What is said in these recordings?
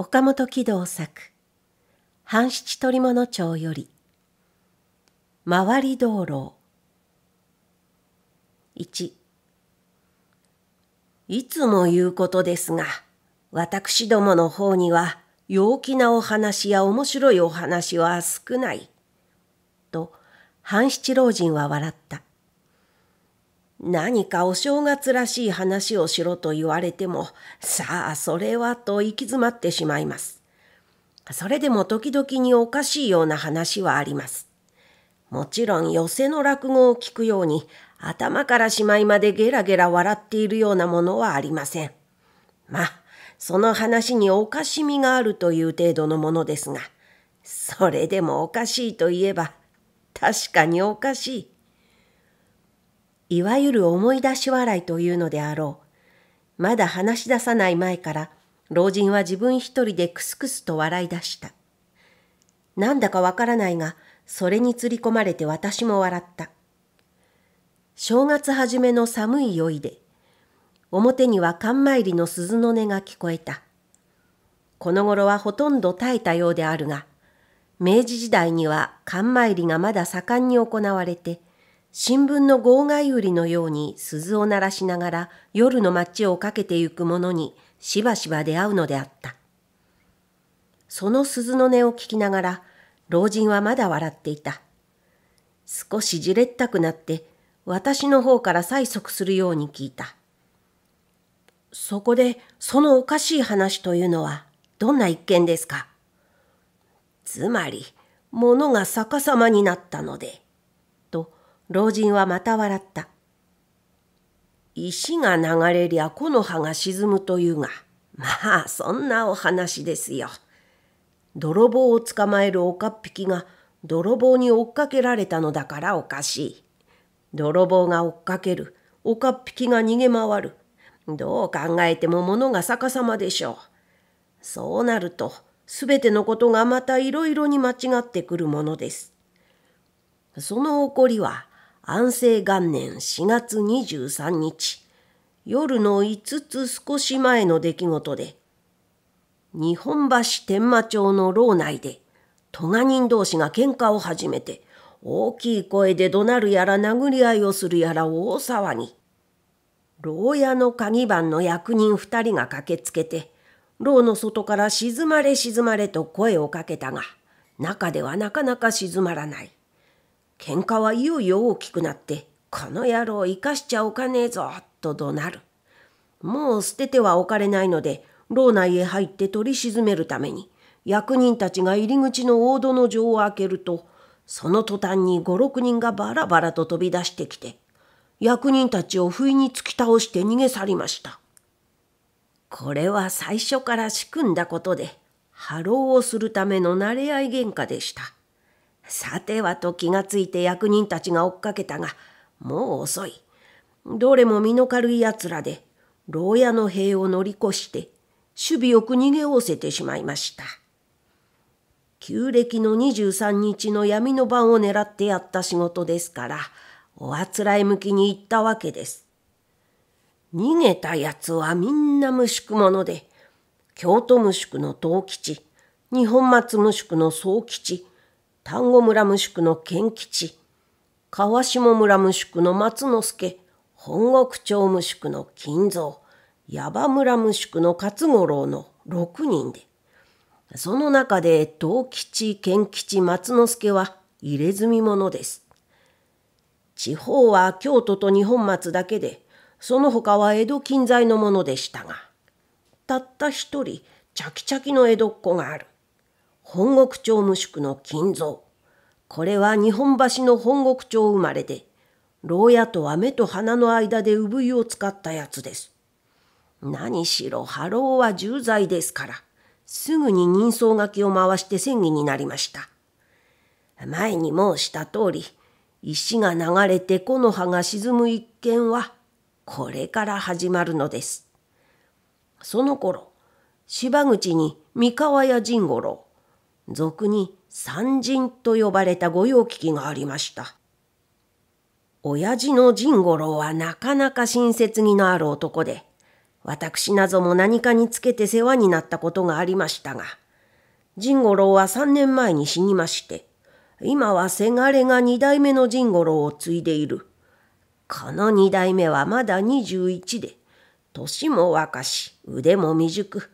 岡本喜道作半七取物帳より回り道路。1いつも言うことですが私どもの方には陽気なお話や面白いお話は少ない。と半七老人は笑った。何かお正月らしい話をしろと言われても、さあ、それはと行き詰まってしまいます。それでも時々におかしいような話はあります。もちろん寄せの落語を聞くように、頭からしまいまでゲラゲラ笑っているようなものはありません。まあ、その話におかしみがあるという程度のものですが、それでもおかしいといえば、確かにおかしい。いわゆる思い出し笑いというのであろう。まだ話し出さない前から、老人は自分一人でクスクスと笑い出した。なんだかわからないが、それに釣り込まれて私も笑った。正月初めの寒い酔いで、表には寒参りの鈴の音が聞こえた。この頃はほとんど絶えたようであるが、明治時代には寒参りがまだ盛んに行われて、新聞の号外売りのように鈴を鳴らしながら夜の街をかけてゆく者にしばしば出会うのであった。その鈴の音を聞きながら老人はまだ笑っていた。少しじれったくなって私の方から催促するように聞いた。そこでそのおかしい話というのはどんな一件ですか？つまり物が逆さまになったので。老人はまた笑った。石が流れりゃ木の葉が沈むというが、まあそんなお話ですよ。泥棒を捕まえる岡っ引きが泥棒に追っかけられたのだからおかしい。泥棒が追っかける。岡っ引きが逃げ回る。どう考えても物が逆さまでしょう。そうなると、すべてのことがまたいろいろに間違ってくるものです。その起こりは、安政元年4月23日、夜の5つ少し前の出来事で、日本橋天満町の牢内で、戸賀人同士が喧嘩を始めて、大きい声で怒鳴るやら殴り合いをするやら大騒ぎ。牢屋の鍵番の役人二人が駆けつけて、牢の外から静まれ静まれと声をかけたが、中ではなかなか静まらない。喧嘩はいよいよ大きくなって、この野郎生かしちゃおかねえぞ、と怒鳴る。もう捨ててはおかれないので、牢内へ入って取り沈めるために、役人たちが入り口の大戸の城を開けると、その途端に五六人がバラバラと飛び出してきて、役人たちを不意に突き倒して逃げ去りました。これは最初から仕組んだことで、波浪をするための慣れ合い喧嘩でした。さてはと気がついて役人たちが追っかけたが、もう遅い。どれも身の軽い奴らで、牢屋の塀を乗り越して、守備よく逃げおせてしまいました。旧暦の23日の闇の晩を狙ってやった仕事ですから、おあつらい向きに行ったわけです。逃げた奴はみんな無宿者で、京都無宿の東吉、日本松無宿の宗吉、丹後村無宿の賢吉、川下村無宿の松之助、本国町無宿の金蔵、矢場村無宿の勝五郎の6人で、その中で東吉、賢吉、松之助は入れ墨者です。地方は京都と二本松だけで、その他は江戸近在のものでしたが、たった一人、チャキチャキの江戸っ子がある。本国町無宿の金蔵。これは日本橋の本国町生まれで、牢屋とは目と鼻の間で産湯を使ったやつです。何しろ波浪は重罪ですから、すぐに人相書きを回して戦議になりました。前に申した通り、石が流れて木の葉が沈む一件は、これから始まるのです。その頃、芝口に三河屋甚五郎、俗に三人と呼ばれた御用聞きがありました。親父の甚五郎はなかなか親切にのある男で、私なぞも何かにつけて世話になったことがありましたが、甚五郎は3年前に死にまして、今はせがれが二代目の甚五郎を継いでいる。この二代目はまだ21で、年も若し、腕も未熟。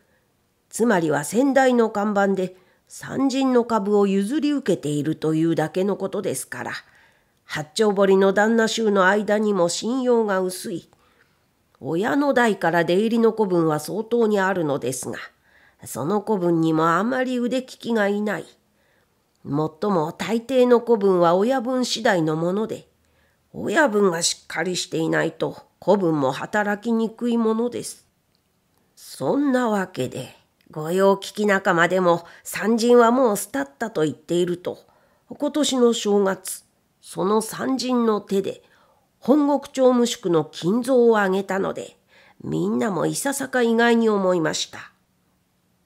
つまりは先代の看板で三人の株を譲り受けているというだけのことですから、八丁堀の旦那衆の間にも信用が薄い。親の代から出入りの子分は相当にあるのですが、その子分にもあまり腕利きがいない。もっとも大抵の子分は親分次第のもので、親分がしっかりしていないと子分も働きにくいものです。そんなわけで、御用聞き仲間でも三人はもう捨たったと言っていると、今年の正月、その三人の手で本国町無宿の金蔵をあげたので、みんなもいささか意外に思いました。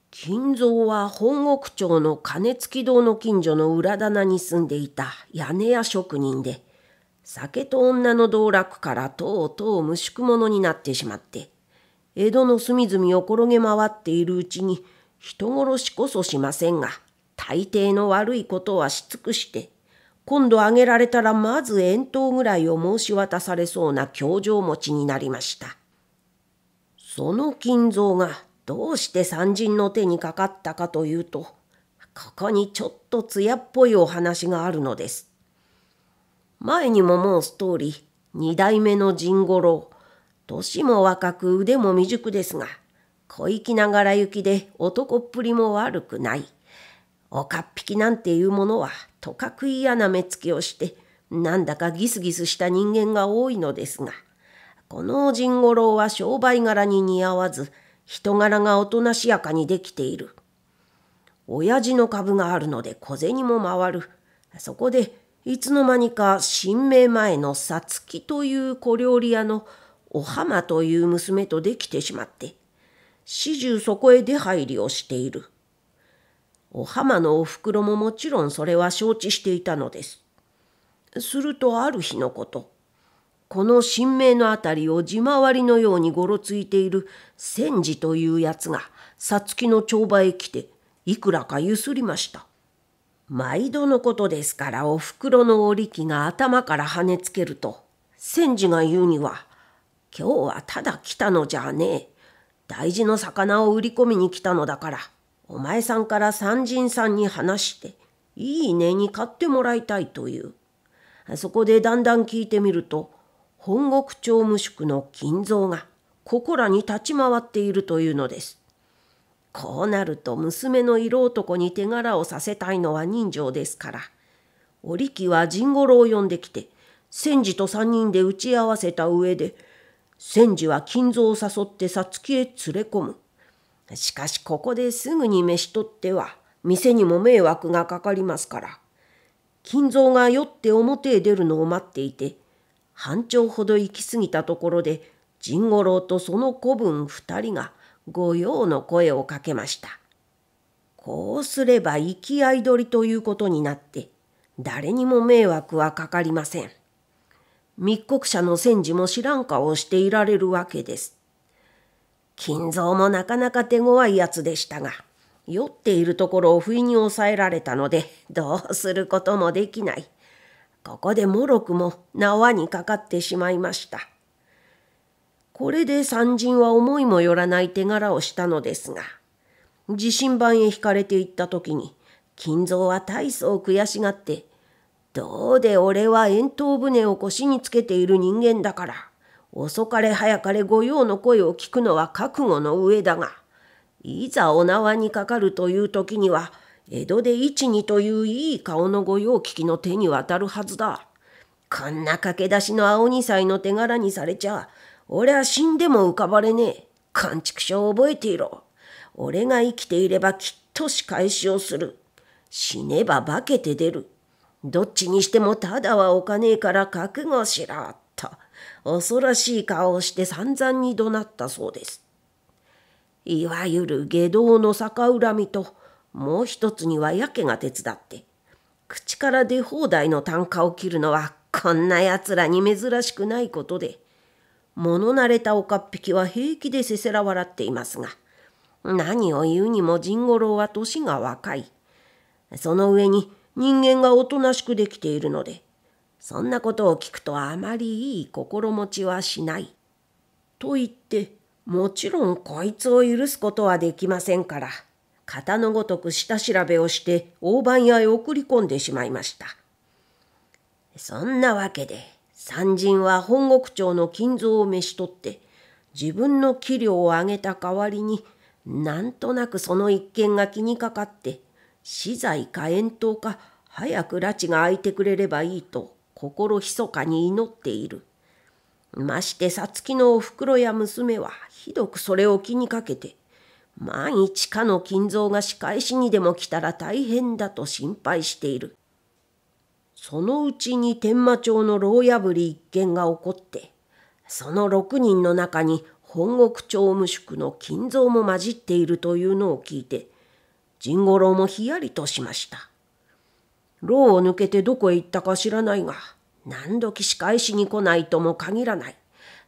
金蔵は本国町の金付堂の近所の裏棚に住んでいた屋根屋職人で、酒と女の道楽からとうとう無宿者になってしまって、江戸の隅々を転げ回っているうちに人殺しこそしませんが、大抵の悪いことはし尽くして、今度あげられたらまず遠投ぐらいを申し渡されそうな教場持ちになりました。その金蔵がどうして三人の手にかかったかというと、ここにちょっと艶っぽいお話があるのです。前にも申す通り、二代目の甚五郎、年も若く腕も未熟ですが、小粋ながら行きで男っぷりも悪くない。おかっぴきなんていうものはとかく嫌な目つきをしてなんだかギスギスした人間が多いのですがこの甚五郎は商売柄に似合わず人柄がおとなしやかにできている。親父の株があるので小銭も回る。そこでいつの間にか新明前のさつきという小料理屋のお浜という娘とできてしまって始終そこへ出入りをしている。お浜のおふくろももちろんそれは承知していたのです。するとある日のこと、この神明のあたりを地回りのようにごろついている千治というやつが、さつきの帳場へ来て、いくらかゆすりました。毎度のことですからおふくろの織り機が頭から跳ねつけると、千治が言うには、今日はただ来たのじゃねえ。大事の魚を売り込みに来たのだから、お前さんから三人さんに話して、いい値に買ってもらいたいという。そこでだんだん聞いてみると、本国町無宿の金蔵がここらに立ち回っているというのです。こうなると娘の色男に手柄をさせたいのは人情ですから、織木は甚五郎を呼んできて、千治と三人で打ち合わせた上で、千治は金蔵を誘ってさつきへ連れ込む。しかしここですぐに飯取っては店にも迷惑がかかりますから。金蔵が酔って表へ出るのを待っていて半丁ほど行き過ぎたところで甚五郎とその子分二人が御用の声をかけました。こうすれば行き合い取りということになって誰にも迷惑はかかりません。密告者の戦時も知らん顔をしていられるわけです。金蔵もなかなか手強いやつでしたが、酔っているところを不意に抑えられたので、どうすることもできない。ここでもろくも縄にかかってしまいました。これで三人は思いもよらない手柄をしたのですが、地震盤へ引かれていった時に、金蔵は大層悔しがって、どうで俺は遠投船を腰につけている人間だから、遅かれ早かれ御用の声を聞くのは覚悟の上だが、いざお縄にかかるという時には、江戸で一二といういい顔の御用聞きの手に渡るはずだ。こんな駆け出しの青二歳の手柄にされちゃ、俺は死んでも浮かばれねえ。勘畜生覚えていろ。俺が生きていればきっと仕返しをする。死ねば化けて出る。どっちにしてもただはおかねえから覚悟しろ。と恐ろしい顔をして散々に怒鳴ったそうです。いわゆる下道の逆恨みともう一つにはやけが手伝って口から出放題の単価を切るのはこんなやつらに珍しくないことで物慣れた岡っ引きは平気でせせら笑っていますが、何を言うにも甚五郎は年が若い。その上に人間がおとなしくできているので、そんなことを聞くとあまりいい心持ちはしない。と言って、もちろんこいつを許すことはできませんから、型のごとく下調べをして大番屋へ送り込んでしまいました。そんなわけで、三人は本国町の金蔵を召し取って、自分の器量を上げた代わりに、なんとなくその一件が気にかかって、死罪か遠投か早く拉致が開いてくれればいいと心ひそかに祈っている。ましてさつきのおふくろや娘はひどくそれを気にかけて、万一かの金蔵が仕返しにでも来たら大変だと心配している。そのうちに天満町の牢破り一件が起こって、その6人の中に本国町務宿の金蔵も混じっているというのを聞いて、甚五郎もひやりとしました。牢を抜けてどこへ行ったか知らないが、何時仕返しに来ないとも限らない。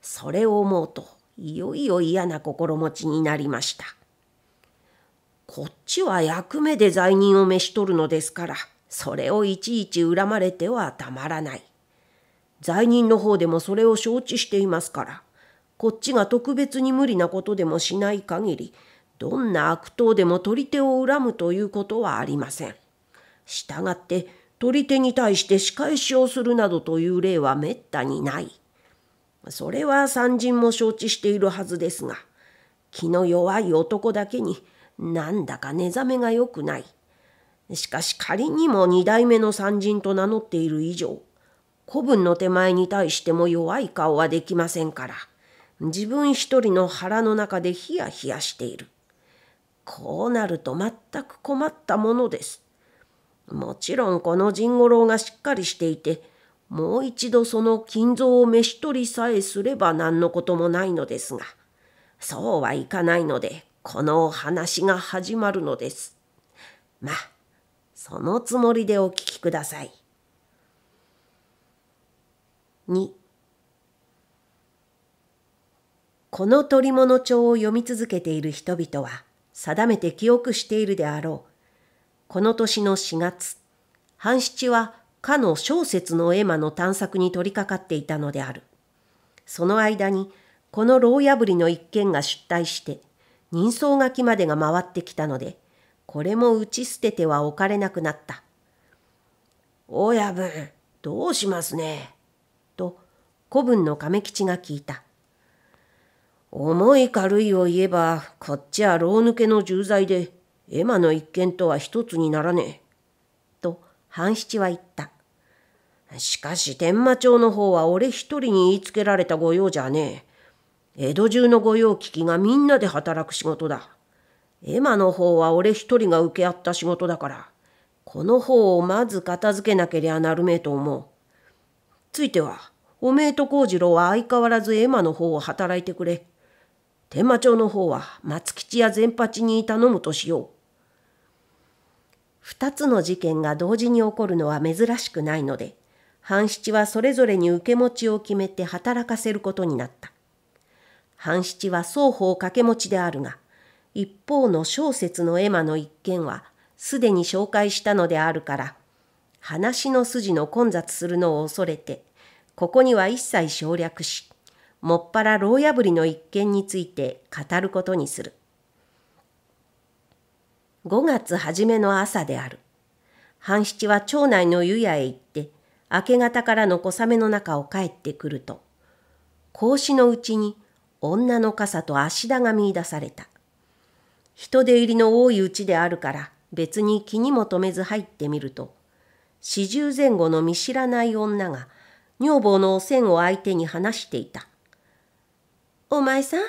それを思うと、いよいよ嫌な心持ちになりました。こっちは役目で罪人を召し取るのですから、それをいちいち恨まれてはたまらない。罪人の方でもそれを承知していますから、こっちが特別に無理なことでもしない限り、どんな悪党でも取り手を恨むということはありません。したがって、取り手に対して仕返しをするなどという例はめったにない。それは三人も承知しているはずですが、気の弱い男だけになんだか寝覚めが良くない。しかし仮にも二代目の三人と名乗っている以上、子分の手前に対しても弱い顔はできませんから、自分一人の腹の中でヒヤヒヤしている。こうなると全く困ったものです。もちろんこの甚五郎がしっかりしていて、もう一度その金蔵を召し取りさえすれば何のこともないのですが、そうはいかないので、このお話が始まるのです。まあ、そのつもりでお聞きください。2この取物帳を読み続けている人々は定めて記憶しているであろう。この年の4月、半七はかの小説の絵馬の探索に取り掛かっていたのである。その間にこの牢破りの一件が出退して人相書きまでが回ってきたのでこれも打ち捨ててはおかれなくなった。親分、どうしますね？と、古文の亀吉が聞いた。重い軽いを言えば、こっちは牢抜けの重罪で、エマの一件とは一つにならねえ。と、半七は言った。しかし天満町の方は俺一人に言いつけられた御用じゃねえ。江戸中の御用聞きがみんなで働く仕事だ。エマの方は俺一人が受け合った仕事だから、この方をまず片付けなけりゃなるめえと思う。ついては、おめえと幸次郎は相変わらずエマの方を働いてくれ。天満町の方は松吉や善八に頼むとしよう。二つの事件が同時に起こるのは珍しくないので、半七はそれぞれに受け持ちを決めて働かせることになった。半七は双方掛け持ちであるが、一方の小説の絵馬の一件はすでに紹介したのであるから話の筋の混雑するのを恐れてここには一切省略しもっぱら牢破りの一件について語ることにする。5月初めの朝である。半七は町内の湯屋へ行って明け方からの小雨の中を帰ってくると格子のうちに女の傘と足田が見出された。人出入りの多いうちであるから別に気にも留めず入ってみると四十前後の見知らない女が女房のおせんを相手に話していた。お前さん、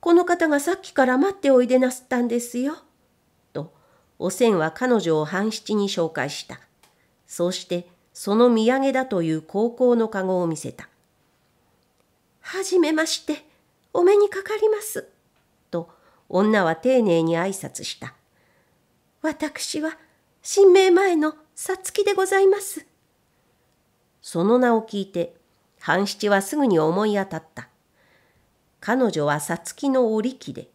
この方がさっきから待っておいでなすったんですよ。と、おせんは彼女を半七に紹介した。そうして、その土産だという高校の籠を見せた。はじめまして、お目にかかります。と女は丁寧に挨拶した。私は、新明前のさつきでございます。その名を聞いて、半七はすぐに思い当たった。彼女はさつきの織機で、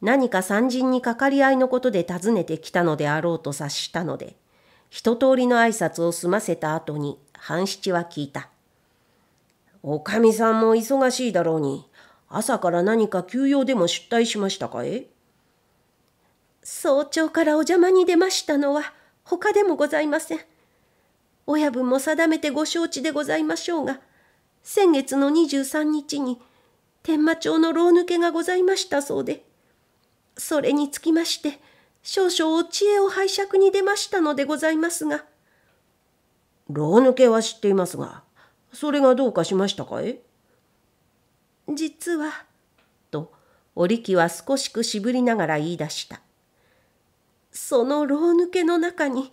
何か参人にかかり合いのことで訪ねてきたのであろうと察したので、一通りの挨拶を済ませた後に半七は聞いた。おかみさんも忙しいだろうに、朝から何か休養でも出退しましたかえ早朝からお邪魔に出ましたのは他でもございません。親分も定めてご承知でございましょうが、先月の23日に天満町の牢抜けがございましたそうで、それにつきまして、少々お知恵を拝借に出ましたのでございますが。牢抜けは知っていますが、それがどうかしましたかえ実は、と、織木は少しく渋りながら言い出した。その牢抜けの中に、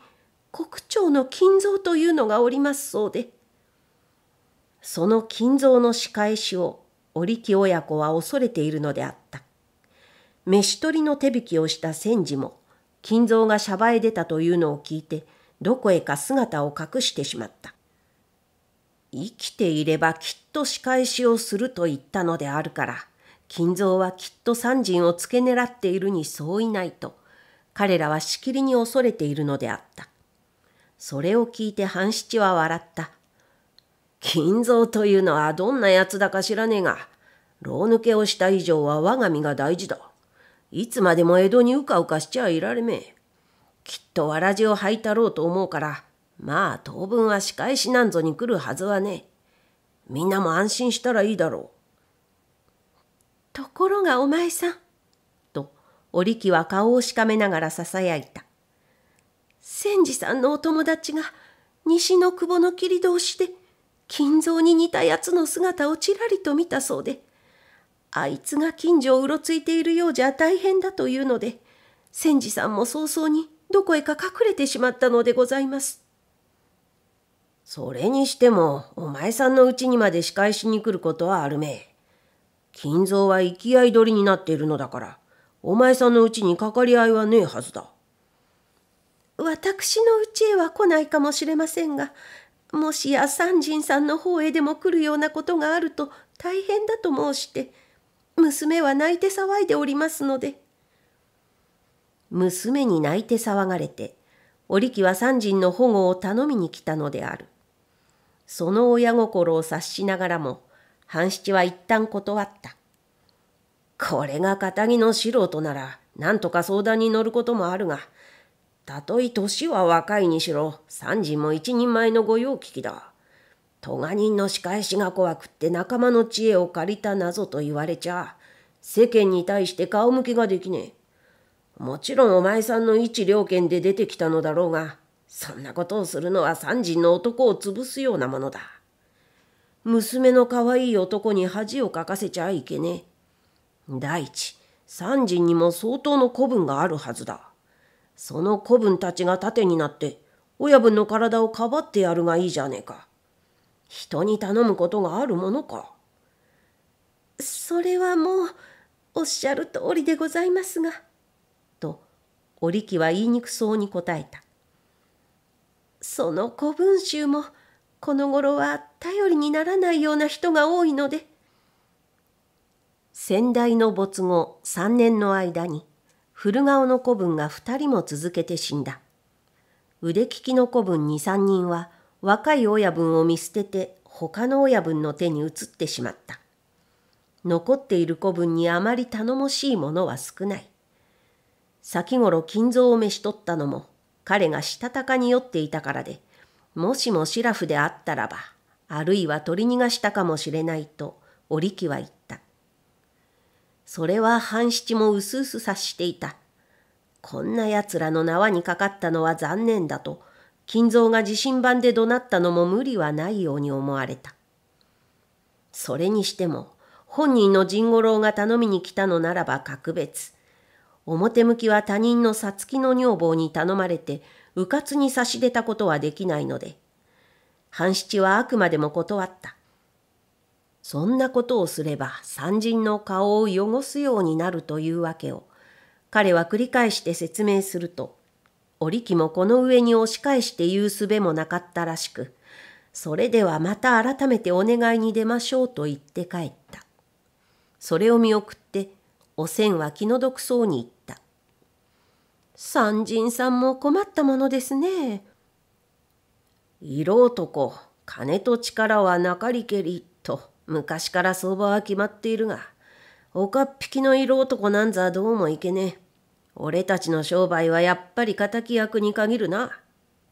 国長の金蔵というのがおりますそうで。その金蔵の仕返しを織木親子は恐れているのであった。飯取りの手引きをした千治も金蔵がシャバへ出たというのを聞いてどこへか姿を隠してしまった。生きていればきっと仕返しをすると言ったのであるから金蔵はきっと三人を付け狙っているにそういないと彼らはしきりに恐れているのであった。それを聞いて半七は笑った。金蔵というのはどんなやつだか知らねえが、牢抜けをした以上は我が身が大事だ。いつまでも江戸にうかうかしちゃいられめえ。きっとわらじを履いたろうと思うから、まあ当分は仕返しなんぞに来るはずはねえ。みんなも安心したらいいだろう。ところがお前さん、と織木は顔をしかめながらささやいた。千治さんのお友達が西の久保の切通しで金蔵に似たやつの姿をちらりと見たそうで、あいつが近所をうろついているようじゃ大変だというので、千治さんも早々にどこへか隠れてしまったのでございます。それにしても、お前さんのうちにまで仕返しに来ることはあるめえ。金蔵は生き合い取りになっているのだから、お前さんのうちにかかり合いはねえはずだ。私のうちへは来ないかもしれませんが、もしや三人さんの方へでも来るようなことがあると大変だと申して、娘は泣いて騒いでおりますので。娘に泣いて騒がれて、織木は三人の保護を頼みに来たのである。その親心を察しながらも、半七は一旦断った。これが堅気の素人なら、なんとか相談に乗ることもあるが、たとえ年は若いにしろ、三人も一人前の御用聞きだ。咎人の仕返しが怖くって仲間の知恵を借りた謎と言われちゃ、世間に対して顔向きができねえ。もちろんお前さんの一両件で出てきたのだろうが、そんなことをするのは三人の男を潰すようなものだ。娘の可愛い男に恥をかかせちゃいけねえ。第一、三人にも相当の子分があるはずだ。その子分たちが盾になって親分の体をかばってやるがいいじゃねえか。人に頼むことがあるものか。それはもうおっしゃる通りでございますが。と織木は言いにくそうに答えた。その古文集もこの頃は頼りにならないような人が多いので。先代の没後3年の間に古顔の子分が2人も続けて死んだ。腕利きの子分2、3人は若い親分を見捨てて他の親分の手に移ってしまった。残っている子分にあまり頼もしいものは少ない。先頃金蔵を召し取ったのも彼がしたたかに酔っていたからで、もしもシラフであったらば、あるいは取り逃がしたかもしれないと織木は言った。それは半七もうすうす察していた。こんな奴らの縄にかかったのは残念だと、金蔵が自信版で怒鳴ったのも無理はないように思われた。それにしても、本人の甚五郎が頼みに来たのならば格別。表向きは他人のさつきの女房に頼まれて、うかつに差し出たことはできないので、半七はあくまでも断った。そんなことをすれば三人の顔を汚すようになるというわけを彼は繰り返して説明すると織木もこの上に押し返して言うすべもなかったらしくそれではまた改めてお願いに出ましょうと言って帰ったそれを見送っておせんは気の毒そうに言った。三人さんも困ったものですね。色男、金と力はなかりけりと昔から相場は決まっているが、岡っ引きの色男なんざどうもいけねえ。俺たちの商売はやっぱり敵役に限るな。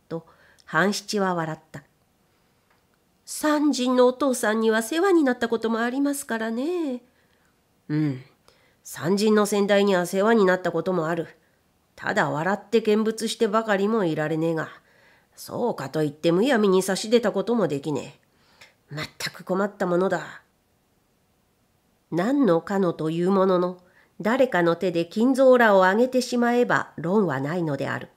と半七は笑った。三人のお父さんには世話になったこともありますからね。うん。三人の先代には世話になったこともある。ただ笑って見物してばかりもいられねえが、そうかといってむやみに差し出たこともできねえ。まったく困ったものだ。何のかのというものの、誰かの手で金蔵らを上げてしまえば論はないのである。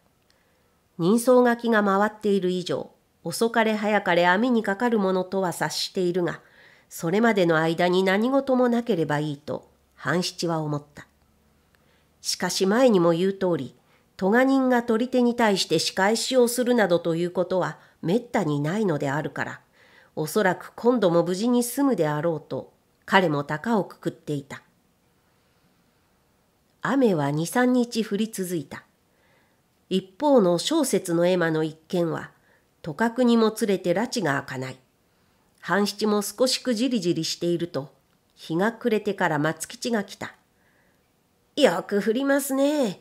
人相書きが回っている以上、遅かれ早かれ網にかかるものとは察しているが、それまでの間に何事もなければいいと、半七は思った。しかし前にも言う通り、咎人が取り手に対して仕返しをするなどということはめったにないのであるから、おそらく今度も無事に済むであろうと、彼も高をくくっていた。雨は二三日降り続いた。一方の小説の絵馬の一件は、とかくにもつれて拉致が開かない。半七も少しくじりじりしていると、日が暮れてから松吉が来た。よく降りますね。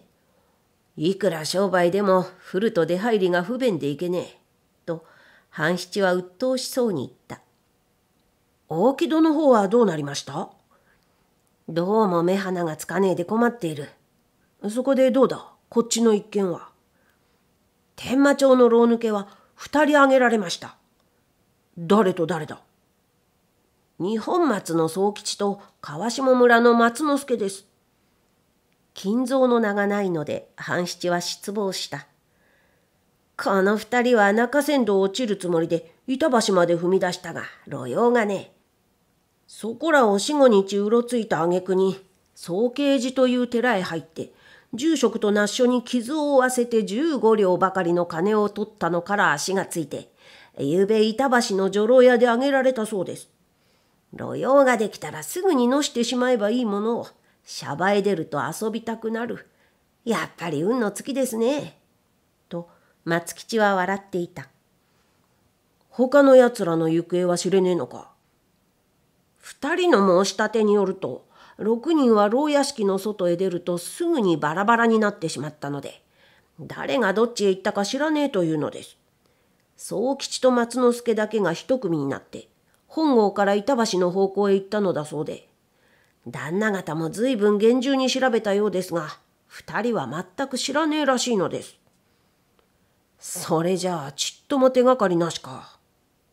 いくら商売でも降ると出入りが不便でいけねえ。半七は鬱陶しそうに言った。大木戸の方はどうなりました？どうも目鼻がつかねえで困っている。そこでどうだ？こっちの一件は。天満町の牢抜けは二人挙げられました。誰と誰だ？二本松の宗吉と川下村の松之助です。金蔵の名がないので半七は失望した。この二人は中山道を落ちるつもりで板橋まで踏み出したが路用がねえ。そこらを四五日うろついた挙句に宗慶寺という寺へ入って住職と那須所に傷を負わせて十五両ばかりの金を取ったのから足がついてゆうべ板橋の女郎屋であげられたそうです。路用ができたらすぐにのしてしまえばいいものをシャバへ出ると遊びたくなる。やっぱり運の月ですね。松吉は笑っていた。他の奴らの行方は知れねえのか。二人の申し立てによると、六人は牢屋敷の外へ出るとすぐにバラバラになってしまったので、誰がどっちへ行ったか知らねえというのです。宗吉と松之助だけが一組になって、本郷から板橋の方向へ行ったのだそうで、旦那方も随分厳重に調べたようですが、二人は全く知らねえらしいのです。それじゃあちっとも手がかりなしか。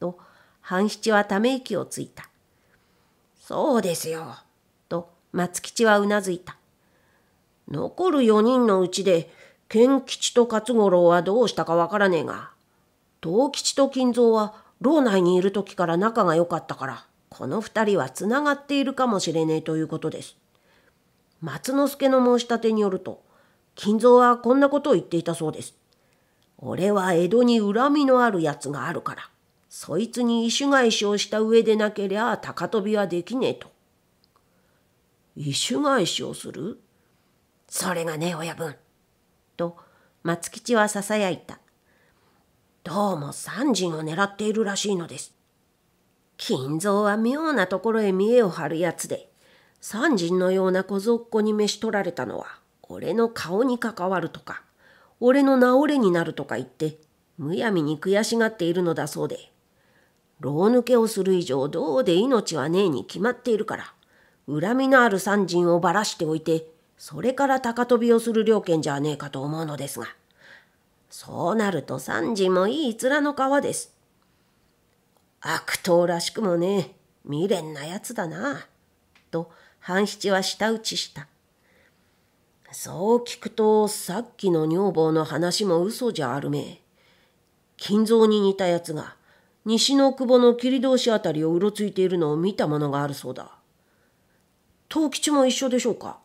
と、半七はため息をついた。そうですよ。と、松吉はうなずいた。残る四人のうちで、賢吉と勝五郎はどうしたかわからねえが、藤吉と金蔵は牢内にいる時から仲が良かったから、この二人はつながっているかもしれねえということです。松之助の申し立てによると、金蔵はこんなことを言っていたそうです。俺は江戸に恨みのあるやつがあるから、そいつに意種返しをした上でなけりゃ高飛びはできねえと。意種返しをする？それがね、親分。と、松吉はささやいた。どうも三人を狙っているらしいのです。金蔵は妙なところへ見栄を張るやつで、三人のような小僧っ子に召し取られたのは、俺の顔に関わるとか、俺の治れになるとか言って、むやみに悔しがっているのだそうで、牢抜けをする以上どうで命はねえに決まっているから、恨みのある三人をばらしておいて、それから高飛びをする了見じゃねえかと思うのですが、そうなると三人もいい面の皮です。悪党らしくもねえ、未練なやつだな。と、半七は舌打ちした。そう聞くと、さっきの女房の話も嘘じゃあるめ。金蔵に似たやつが、西の久保の切通しあたりをうろついているのを見たものがあるそうだ。藤吉も一緒でしょうか？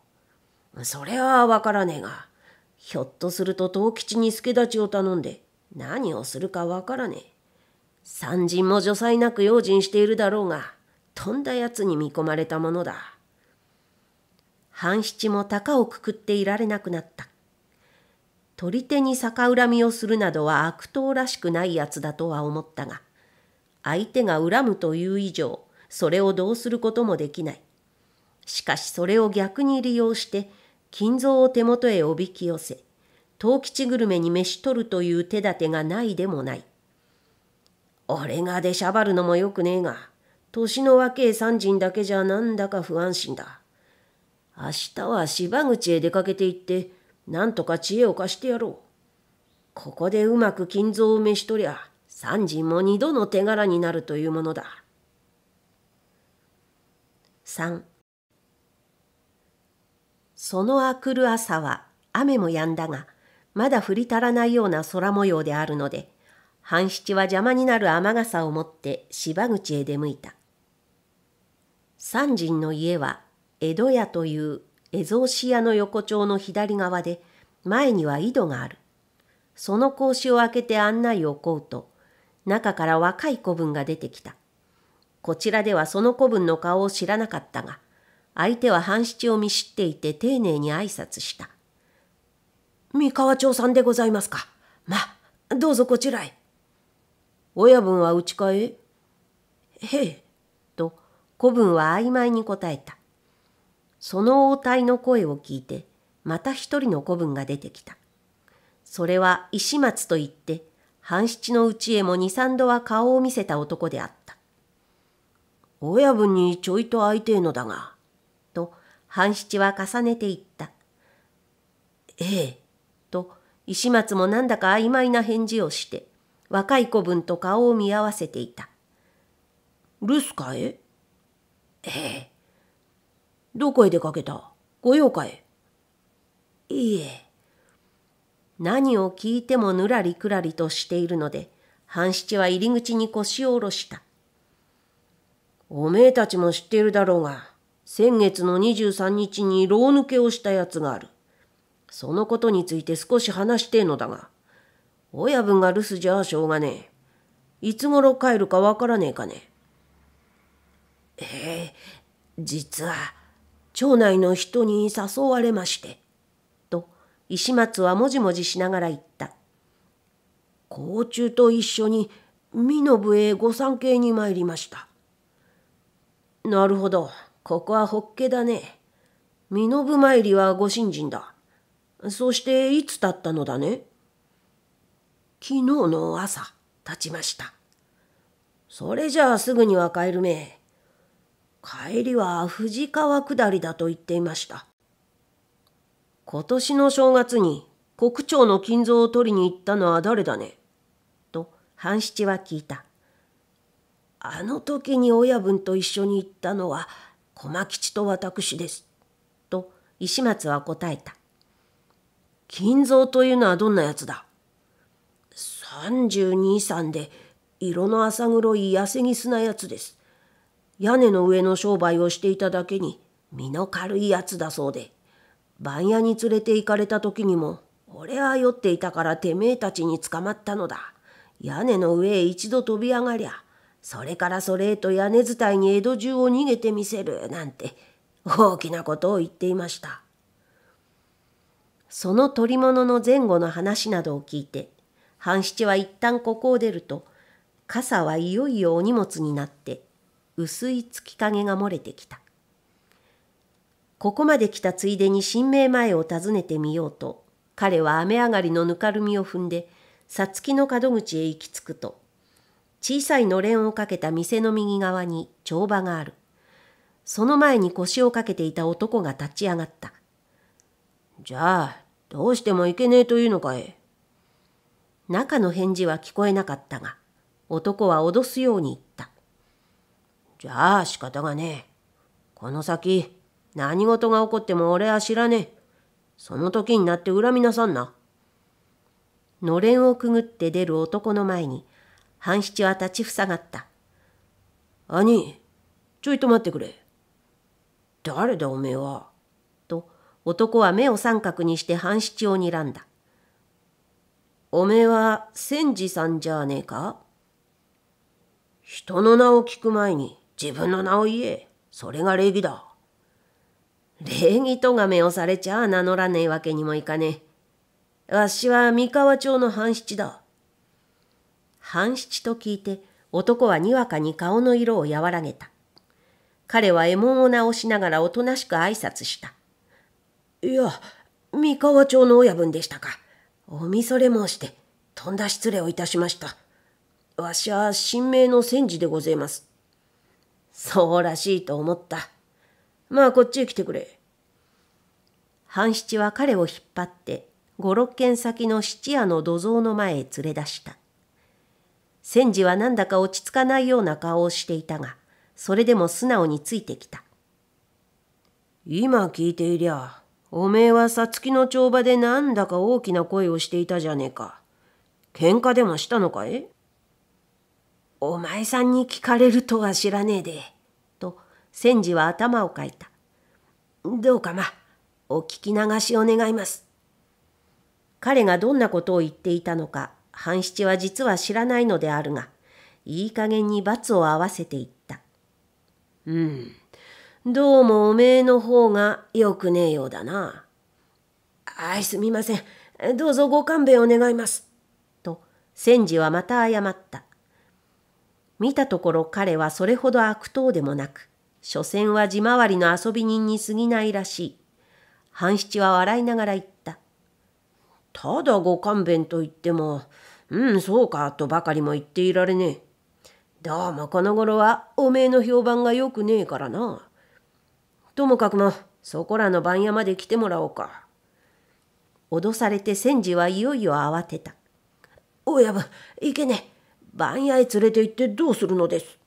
それはわからねえが、ひょっとすると藤吉に助太刀を頼んで何をするかわからねえ。三人も除災なく用心しているだろうが、とんだやつに見込まれたものだ。半七も高をくくっていられなくなった。取り手に逆恨みをするなどは悪党らしくないやつだとは思ったが、相手が恨むという以上、それをどうすることもできない。しかしそれを逆に利用して、金蔵を手元へおびき寄せ、藤吉グルメに召し取るという手立てがないでもない。俺が出しゃばるのもよくねえが、年の若え三人だけじゃなんだか不安心だ。明日は芝口へ出かけて行って、なんとか知恵を貸してやろう。ここでうまく金蔵を召し取りゃ、三人も二度の手柄になるというものだ。3そのあくる朝は雨も止んだが、まだ降り足らないような空模様であるので、半七は邪魔になる雨傘を持って芝口へ出向いた。三人の家は江戸屋という蝦夷市屋の横丁の左側で前には井戸がある。その格子を開けて案内を請うと、中から若い子分が出てきた。こちらではその子分の顔を知らなかったが、相手は半七を見知っていて丁寧に挨拶した。三河町さんでございますか。ま、どうぞこちらへ。親分は内かへへえ。と、子分は曖昧に答えた。その応対の声を聞いて、また一人の子分が出てきた。それは石松と言って、半七のうちへも二三度は顔を見せた男であった。親分にちょいと会いてえのだが、と半七は重ねて言った。ええ、と石松もなんだか曖昧な返事をして、若い子分と顔を見合わせていた。留守かえええ。どこへ出かけた？御用かえいいえ。何を聞いてもぬらりくらりとしているので、半七は入り口に腰を下ろした。おめえたちも知っているだろうが、先月の23日に牢抜けをしたやつがある。そのことについて少し話してえのだが、親分が留守じゃあしょうがねえ。いつ頃帰るかわからねえかね。ええ実は、町内の人に誘われまして。と、石松はもじもじしながら言った。甲虫と一緒に身延へご参詣に参りました。なるほど。ここはホッケだね。身延参りはご新人だ。そしていつ経ったのだね?昨日の朝経ちました。それじゃあすぐには帰るめ。帰りは藤川下りだと言っていました。今年の正月に国長の金蔵を取りに行ったのは誰だね？と半七は聞いた。あの時に親分と一緒に行ったのは駒吉と私です。と石松は答えた。金蔵というのはどんなやつだ？三十二三で色の浅黒い痩せぎすなやつです。屋根の上の商売をしていただけに身の軽いやつだそうで、番屋に連れて行かれた時にも、俺は酔っていたからてめえたちに捕まったのだ。屋根の上へ一度飛び上がりゃ、それからそれへと屋根伝いに江戸中を逃げてみせるなんて大きなことを言っていました。その取り物の前後の話などを聞いて半七は一旦ここを出ると傘はいよいよお荷物になって薄い月影が漏れてきた。ここまで来たついでに新名前を訪ねてみようと彼は雨上がりのぬかるみを踏んでさつきの門口へ行き着くと小さいのれんをかけた店の右側に帳場がある。その前に腰をかけていた男が立ち上がった。じゃあ、どうしてもいけねえというのかい?中の返事は聞こえなかったが、男は脅すように言っ。じゃあ仕方がねえ。この先、何事が起こっても俺は知らねえ。その時になって恨みなさんな。のれんをくぐって出る男の前に、半七は立ちふさがった。兄、ちょいと待ってくれ。誰だおめえは？と男は目を三角にして半七を睨んだ。おめえは千治さんじゃねえか？人の名を聞く前に自分の名を言え。それが礼儀だ。礼儀とがめをされちゃ名乗らねえわけにもいかねえ。わしは三河町の半七だ。半七と聞いて男はにわかに顔の色を和らげた。彼は獲物を直しながらおとなしく挨拶した。いや、三河町の親分でしたか。おみそれ申して、とんだ失礼をいたしました。わしは神明の戦時でございます。そうらしいと思った。まあこっちへ来てくれ。半七は彼を引っ張って五六軒先の質屋の土蔵の前へ連れ出した。千治はなんだか落ち着かないような顔をしていたが、それでも素直についてきた。今聞いていりゃ、おめえはさつきの帳場でなんだか大きな声をしていたじゃねえか。喧嘩でもしたのかい？お前さんに聞かれるとは知らねえで。と、千治は頭をかいた。どうかま、お聞き流しを願います。彼がどんなことを言っていたのか、半七は実は知らないのであるが、いい加減に罰を合わせていった。うん。どうもおめえの方がよくねえようだな。あいすみません。どうぞご勘弁を願います。と、千治はまた謝った。見たところ彼はそれほど悪党でもなく、所詮は地回りの遊び人に過ぎないらしい。半七は笑いながら言った。ただご勘弁と言っても、うん、そうか、とばかりも言っていられねえ。どうもこの頃はおめえの評判がよくねえからな。ともかくもそこらの番屋まで来てもらおうか。脅されて千治はいよいよ慌てた。親分、いけねえ。番屋へ連れて行ってどうするのです？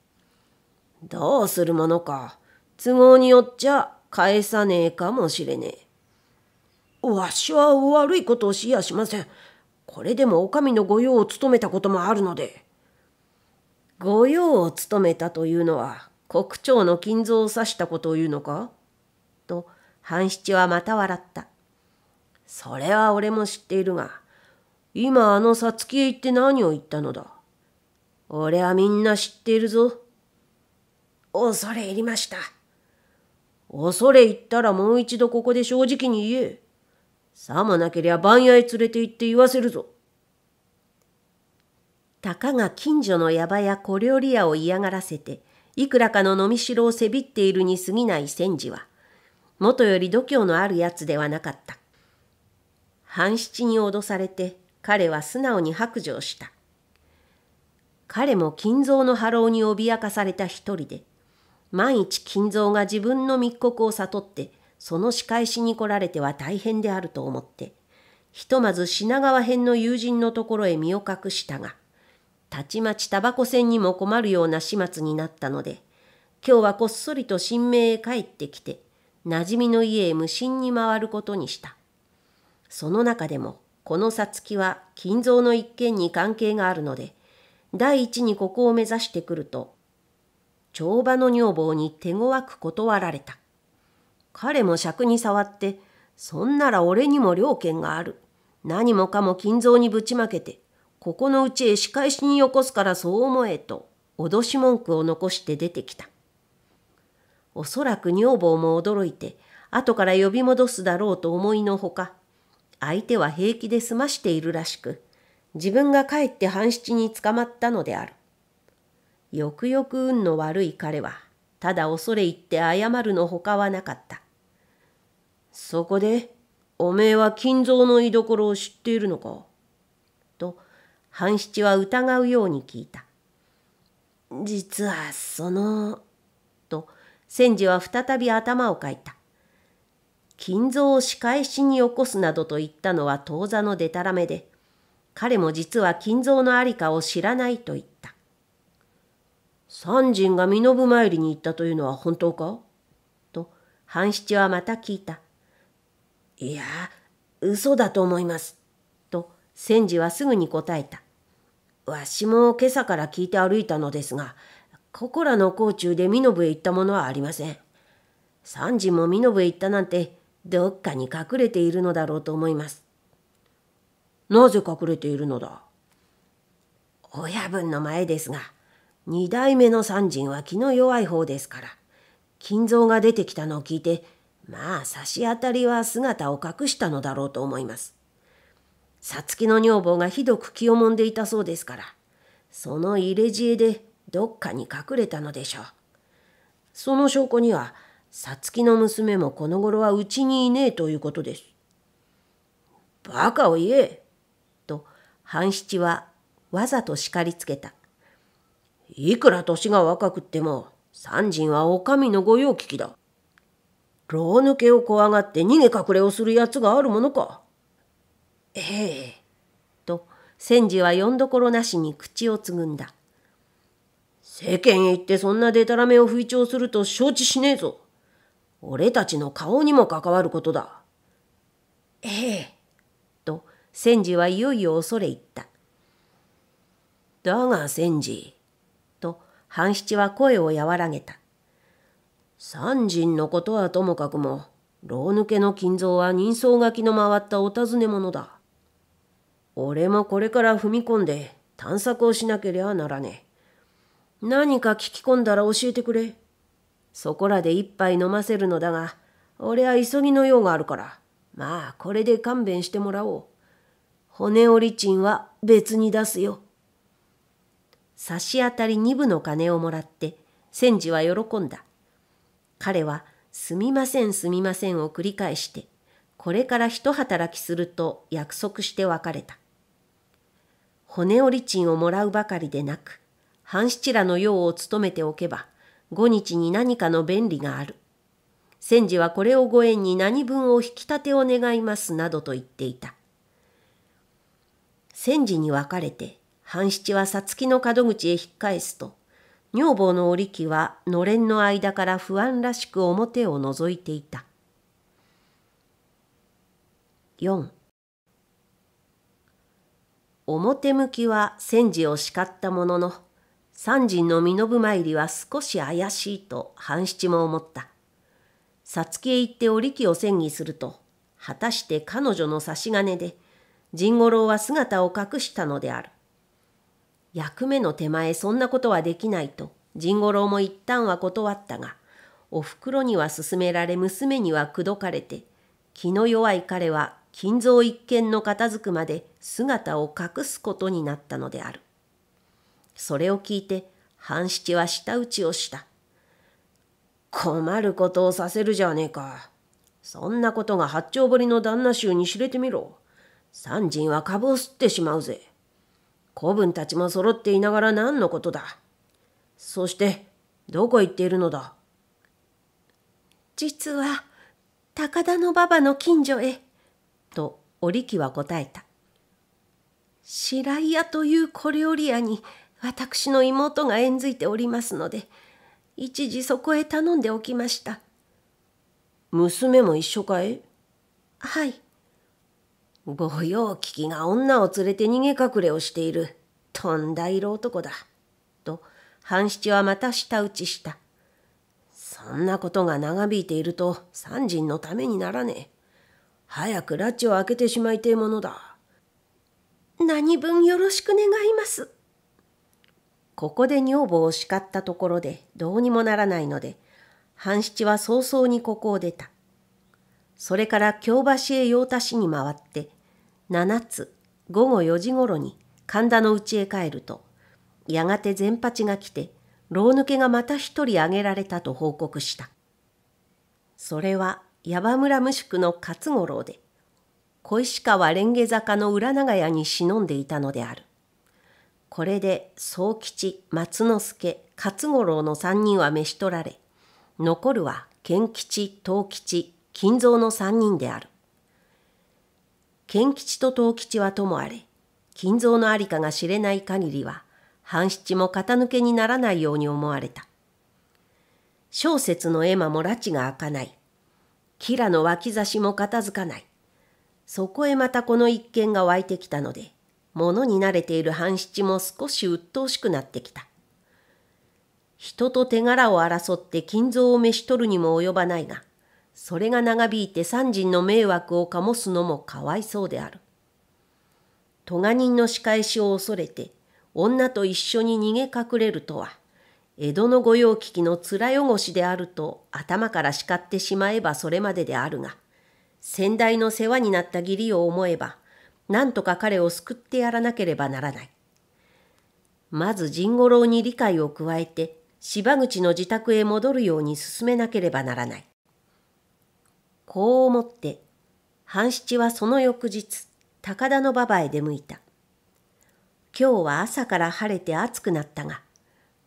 どうするものか。都合によっちゃ返さねえかもしれねえ。わしは悪いことをしやしません。これでもお上の御用を務めたこともあるので。御用を務めたというのは国長の金蔵を指したことを言うのか？と半七はまた笑った。それは俺も知っているが、今あのさつきへ行って何を言ったのだ？俺はみんな知っているぞ。恐れ入りました。恐れ入ったらもう一度ここで正直に言え。さもなけりゃ番屋へ連れて行って言わせるぞ。たかが近所の矢場や小料理屋を嫌がらせて、いくらかの飲み代をせびっているに過ぎない千治は、もとより度胸のあるやつではなかった。半七に脅されて、彼は素直に白状した。彼も金蔵の波浪に脅かされた一人で、万一金蔵が自分の密告を悟って、その仕返しに来られては大変であると思って、ひとまず品川編の友人のところへ身を隠したが、たちまちタバコ船にも困るような始末になったので、今日はこっそりと神明へ帰ってきて、馴染みの家へ無心に回ることにした。その中でも、このさつきは金蔵の一件に関係があるので、第一にここを目指してくると、帳場の女房に手強く断られた。彼も尺に触って、そんなら俺にも両権がある。何もかも金蔵にぶちまけて、ここのうちへ仕返しによこすからそう思えと、脅し文句を残して出てきた。おそらく女房も驚いて、後から呼び戻すだろうと思いのほか、相手は平気で済ましているらしく、自分が帰って半七に捕まったのである。よくよく運の悪い彼は、ただ恐れ入って謝るのほかはなかった。そこで、おめえは金蔵の居所を知っているのか？と、半七は疑うように聞いた。実はその、と、千治は再び頭をかいた。金蔵を仕返しに起こすなどと言ったのは当座のでたらめで、彼も実は金蔵のありかを知らないと言った。三人が身延参りに行ったというのは本当か？と、半七はまた聞いた。いや、嘘だと思います。と、千治はすぐに答えた。わしも今朝から聞いて歩いたのですが、ここらの甲中で身延へ行ったものはありません。三人も身延へ行ったなんて、どっかに隠れているのだろうと思います。なぜ隠れているのだ？親分の前ですが、二代目の三人は気の弱い方ですから、金蔵が出てきたのを聞いて、まあ差し当たりは姿を隠したのだろうと思います。さつきの女房がひどく気をもんでいたそうですからその入れ知恵でどっかに隠れたのでしょう。その証拠にはさつきの娘もこの頃はうちにいねえということです。バカを言え半七はわざと叱りつけた。いくら年が若くっても三人はお上の御用聞きだ。牢抜けを怖がって逃げ隠れをするやつがあるものか。ええ。と千治はよんどころなしに口をつぐんだ。世間へ行ってそんなでたらめを吹聴すると承知しねえぞ。俺たちの顔にも関わることだ。ええ。千治はいよいよ恐れ入った。だが千治。と半七は声を和らげた。三人のことはともかくも、牢抜けの金蔵は人相書きの回ったお尋ね者だ。俺もこれから踏み込んで探索をしなければならねえ。何か聞き込んだら教えてくれ。そこらで一杯飲ませるのだが、俺は急ぎの用があるから、まあこれで勘弁してもらおう。骨折り賃は別に出すよ。差し当たり二分の金をもらって、千治は喜んだ。彼はすみませんすみませんを繰り返して、これから一働きすると約束して別れた。骨折り賃をもらうばかりでなく、半七らの用を務めておけば、五日に何かの便利がある。千治はこれをご縁に何分を引き立てを願いますなどと言っていた。千治に別れて、半七はさつきの門口へ引っ返すと、女房の織木はのれんの間から不安らしく表を覗いていた。4表向きは戦時を叱ったものの三人の身延参りは少し怪しいと半七も思った。さつきへ行って織木を戦議すると果たして彼女の差し金で甚五郎は姿を隠したのである。役目の手前そんなことはできないと甚五郎も一旦は断ったがおふくろには勧められ娘には口説かれて気の弱い彼は金蔵一見の片付くまで姿を隠すことになったのである。それを聞いて半七は舌打ちをした。困ることをさせるじゃねえか。そんなことが八丁堀の旦那衆に知れてみろ。三人は株を吸ってしまうぜ。子分たちも揃っていながら何のことだ。そして、どこ行っているのだ実は、高田の馬場の近所へ。と、織木は答えた。白井屋という小料理屋に私の妹が縁づいておりますので、一時そこへ頼んでおきました。娘も一緒かい？はい。御用聞きが女を連れて逃げ隠れをしている。とんだ色男だ。と、半七はまた舌打ちした。そんなことが長引いていると三人のためにならねえ。早く拉致を開けてしまいてえものだ。何分よろしく願います。ここで女房を叱ったところでどうにもならないので、半七は早々にここを出た。それから京橋へ用足しに回って、7つ午後4時ごろに神田の家へ帰るとやがて全八が来て牢抜けがまた一人挙げられたと報告した。それは矢場村無宿の勝五郎で小石川蓮華坂の裏長屋に忍んでいたのである。これで宗吉松之助勝五郎の三人は召し取られ残るは賢吉藤吉金蔵の三人である。賢吉と藤吉はともあれ、金蔵のありかが知れない限りは、半七も型抜けにならないように思われた。小説の絵馬も拉致が開かない。キラの脇差しも片付かない。そこへまたこの一件が湧いてきたので、物に慣れている半七も少し鬱陶しくなってきた。人と手柄を争って金蔵を召し取るにも及ばないが、それが長引いて三人の迷惑を醸すのもかわいそうである。咎人の仕返しを恐れて女と一緒に逃げ隠れるとは江戸の御用聞きの面汚しであると頭から叱ってしまえばそれまでであるが、先代の世話になった義理を思えば、何とか彼を救ってやらなければならない。まず甚五郎に理解を加えて、芝口の自宅へ戻るように進めなければならない。こう思って、半七はその翌日、高田の馬場へ出向いた。今日は朝から晴れて暑くなったが、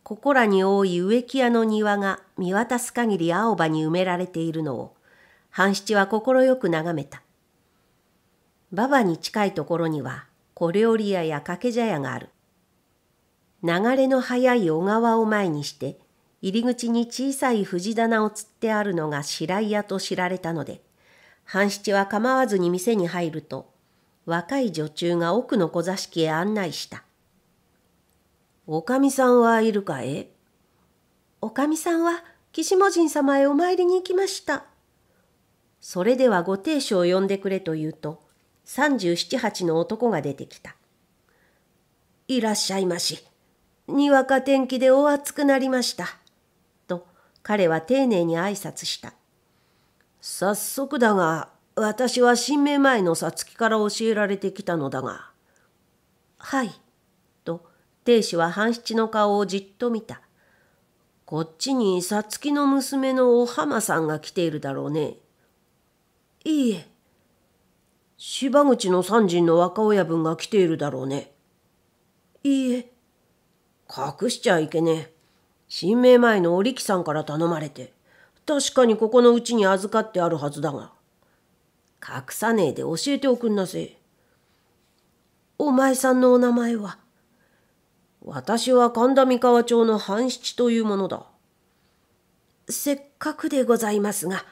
ここらに多い植木屋の庭が見渡す限り青葉に埋められているのを、半七は快く眺めた。馬場に近いところには小料理屋や掛け茶屋がある。流れの速い小川を前にして入り口に小さい藤棚をつってあるのが白井屋と知られたので半七は構わずに店に入ると若い女中が奥の小座敷へ案内した。おかみさんはいるかえおかみさんは岸母神様へお参りに行きました。それではご亭主を呼んでくれと言うと三十七八の男が出てきた。いらっしゃいまし。にわか天気でお暑くなりました。彼は丁寧に挨拶した。早速だが、私は新名前のさつきから教えられてきたのだが。はい。と、亭主は半七の顔をじっと見た。こっちにさつきの娘のお浜さんが来ているだろうね。いいえ。芝口の三人の若親分が来ているだろうね。いいえ。隠しちゃいけねえ。新名前のお力さんから頼まれて、確かにここのうちに預かってあるはずだが、隠さねえで教えておくんなせお前さんのお名前は私は神田三河町の半七というものだ。せっかくでございますが、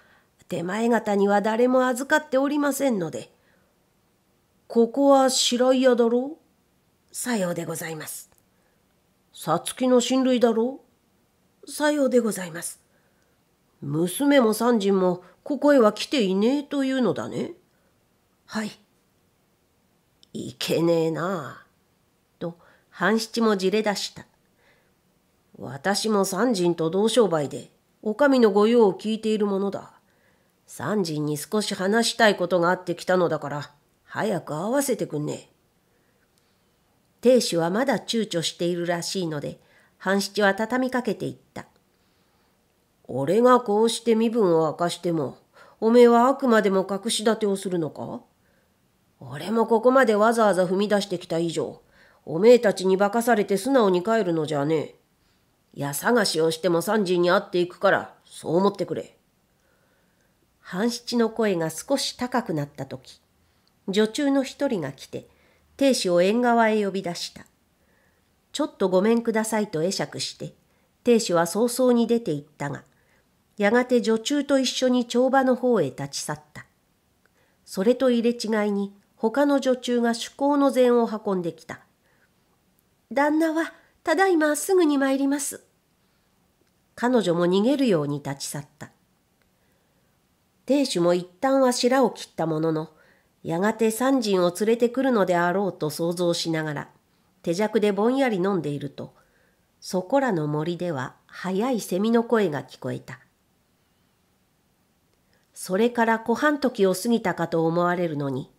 手前方には誰も預かっておりませんので。ここは白井屋だろう？さようでございます。さつきの親類だろう？さようでございます。娘も三人もここへは来ていねえというのだね。はい。いけねえなあ。と半七もじれ出した。私も三人と同商売でお上の御用を聞いているものだ。三人に少し話したいことがあってきたのだから早く会わせてくんね亭主はまだ躊躇しているらしいので半七は畳みかけていった。俺がこうして身分を明かしても、おめえはあくまでも隠し立てをするのか？俺もここまでわざわざ踏み出してきた以上、おめえたちに化かされて素直に帰るのじゃねえ。矢探しをしても三時に会っていくから、そう思ってくれ。半七の声が少し高くなった時、女中の一人が来て、亭主を縁側へ呼び出した。ちょっとごめんくださいと会釈して、亭主は早々に出て行ったが、やがて女中と一緒に帳場の方へ立ち去った。それと入れ違いに他の女中が趣向の膳を運んできた。旦那はただいますぐに参ります。彼女も逃げるように立ち去った。亭主も一旦は白を切ったものの、やがて三人を連れてくるのであろうと想像しながら、手酌でぼんやり飲んでいると、そこらの森では速い蝉の声が聞こえた。それから小半時を過ぎたかと思われるのに、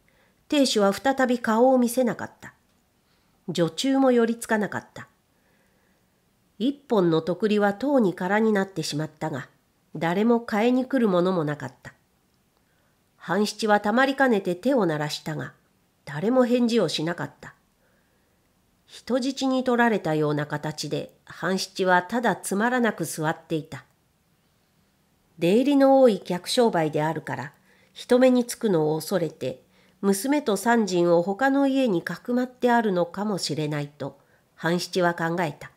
亭主は再び顔を見せなかった。女中も寄りつかなかった。一本の徳利はとうに空になってしまったが、誰も買いに来るものもなかった。半七はたまりかねて手を鳴らしたが、誰も返事をしなかった。人質に取られたような形で半七はただつまらなく座っていた。出入りの多い客商売であるから人目につくのを恐れて娘と三人を他の家にかくまってあるのかもしれないと半七は考えた。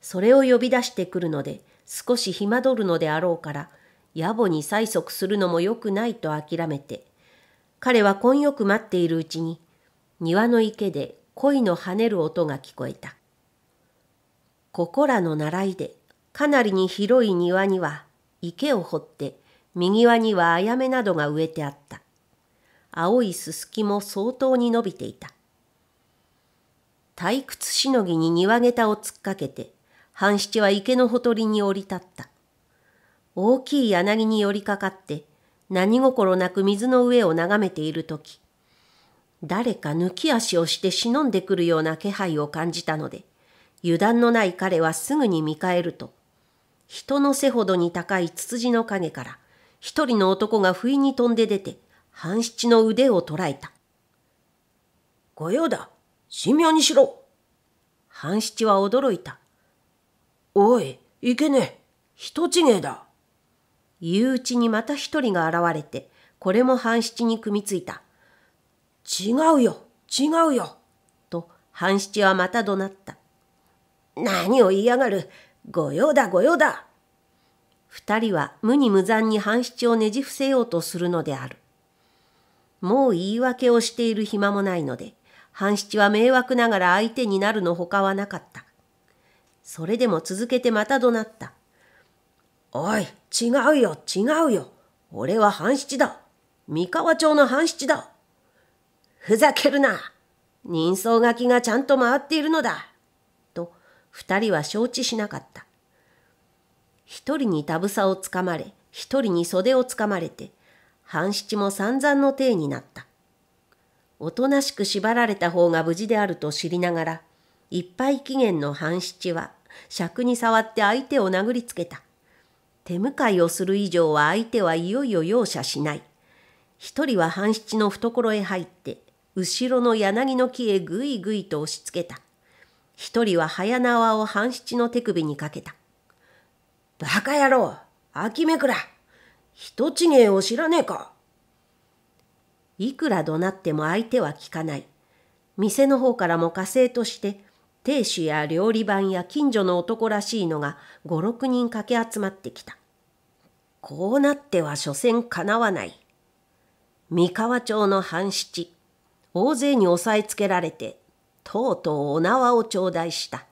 それを呼び出してくるので少し暇取るのであろうから野暮に催促するのもよくないと諦めて彼は根よく待っているうちに庭の池で鯉の跳ねる音が聞こえた。ここらの習いでかなりに広い庭には池を掘って右輪にはあやめなどが植えてあった。青いすすきも相当に伸びていた。退屈しのぎに庭下駄を突っかけて、半七は池のほとりに降り立った。大きい柳に寄りかかって何心なく水の上を眺めているとき、誰か抜き足をして忍んでくるような気配を感じたので、油断のない彼はすぐに見返ると、人の背ほどに高いツツジの影から、一人の男が不意に飛んで出て、半七の腕を捉えた。御用だ神妙にしろ半七は驚いた。おい、いけねえ。人違えだ。言ううちにまた一人が現れて、これも半七に組みついた。違うよ、違うよ。と半七はまた怒鳴った。何を言いやがる。御用だ、御用だ。二人は無に無残に半七をねじ伏せようとするのである。もう言い訳をしている暇もないので、半七は迷惑ながら相手になるのほかはなかった。それでも続けてまた怒鳴った。おい、違うよ、違うよ。俺は半七だ。三河町の半七だ。ふざけるな。人相書きがちゃんと回っているのだ。と、二人は承知しなかった。一人にたぶさをつかまれ、一人に袖をつかまれて、半七も散々の体になった。おとなしく縛られた方が無事であると知りながら、いっぱい期限の半七は尺に触って相手を殴りつけた。手向かいをする以上は相手はいよいよ容赦しない。一人は半七の懐へ入って、後ろの柳の木へぐいぐいと押しつけた。一人は早縄を半七の手首にかけた。バカ野郎秋めくら人違えを知らねえかいくら怒鳴っても相手は聞かない。店の方からも火星として、亭主や料理番や近所の男らしいのが五六人駆け集まってきた。こうなっては所詮かなわない。三河町の半七、大勢に押さえつけられて、とうとうお縄を頂戴した。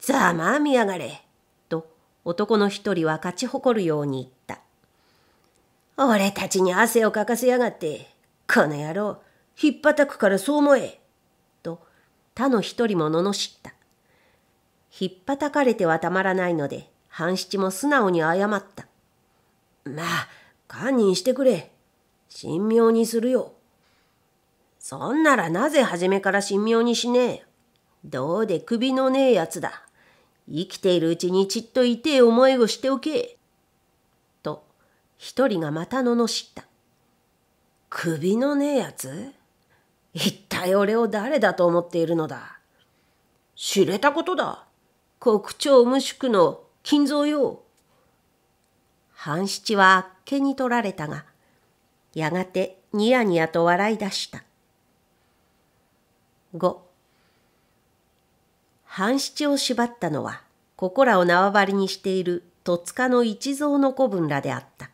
ざまあみやがれ。と男の一人は勝ち誇るように言った。俺たちに汗をかかせやがって、この野郎、ひっぱたくからそう思え。と、他の一人も罵った。ひっぱたかれてはたまらないので、半七も素直に謝った。まあ、堪忍してくれ。神妙にするよ。そんならなぜ初めから神妙にしねえ？どうで首のねえやつだ？生きているうちにちっと痛え思いをしておけ。と一人がまた罵った。首のねえやつ一体俺を誰だと思っているのだ？知れたことだ。国長無宿の金蔵よ。半七はあっけに取られたが、やがてニヤニヤと笑い出した。五。半七を縛ったのは、ここらを縄張りにしている戸塚の一蔵の子分らであった。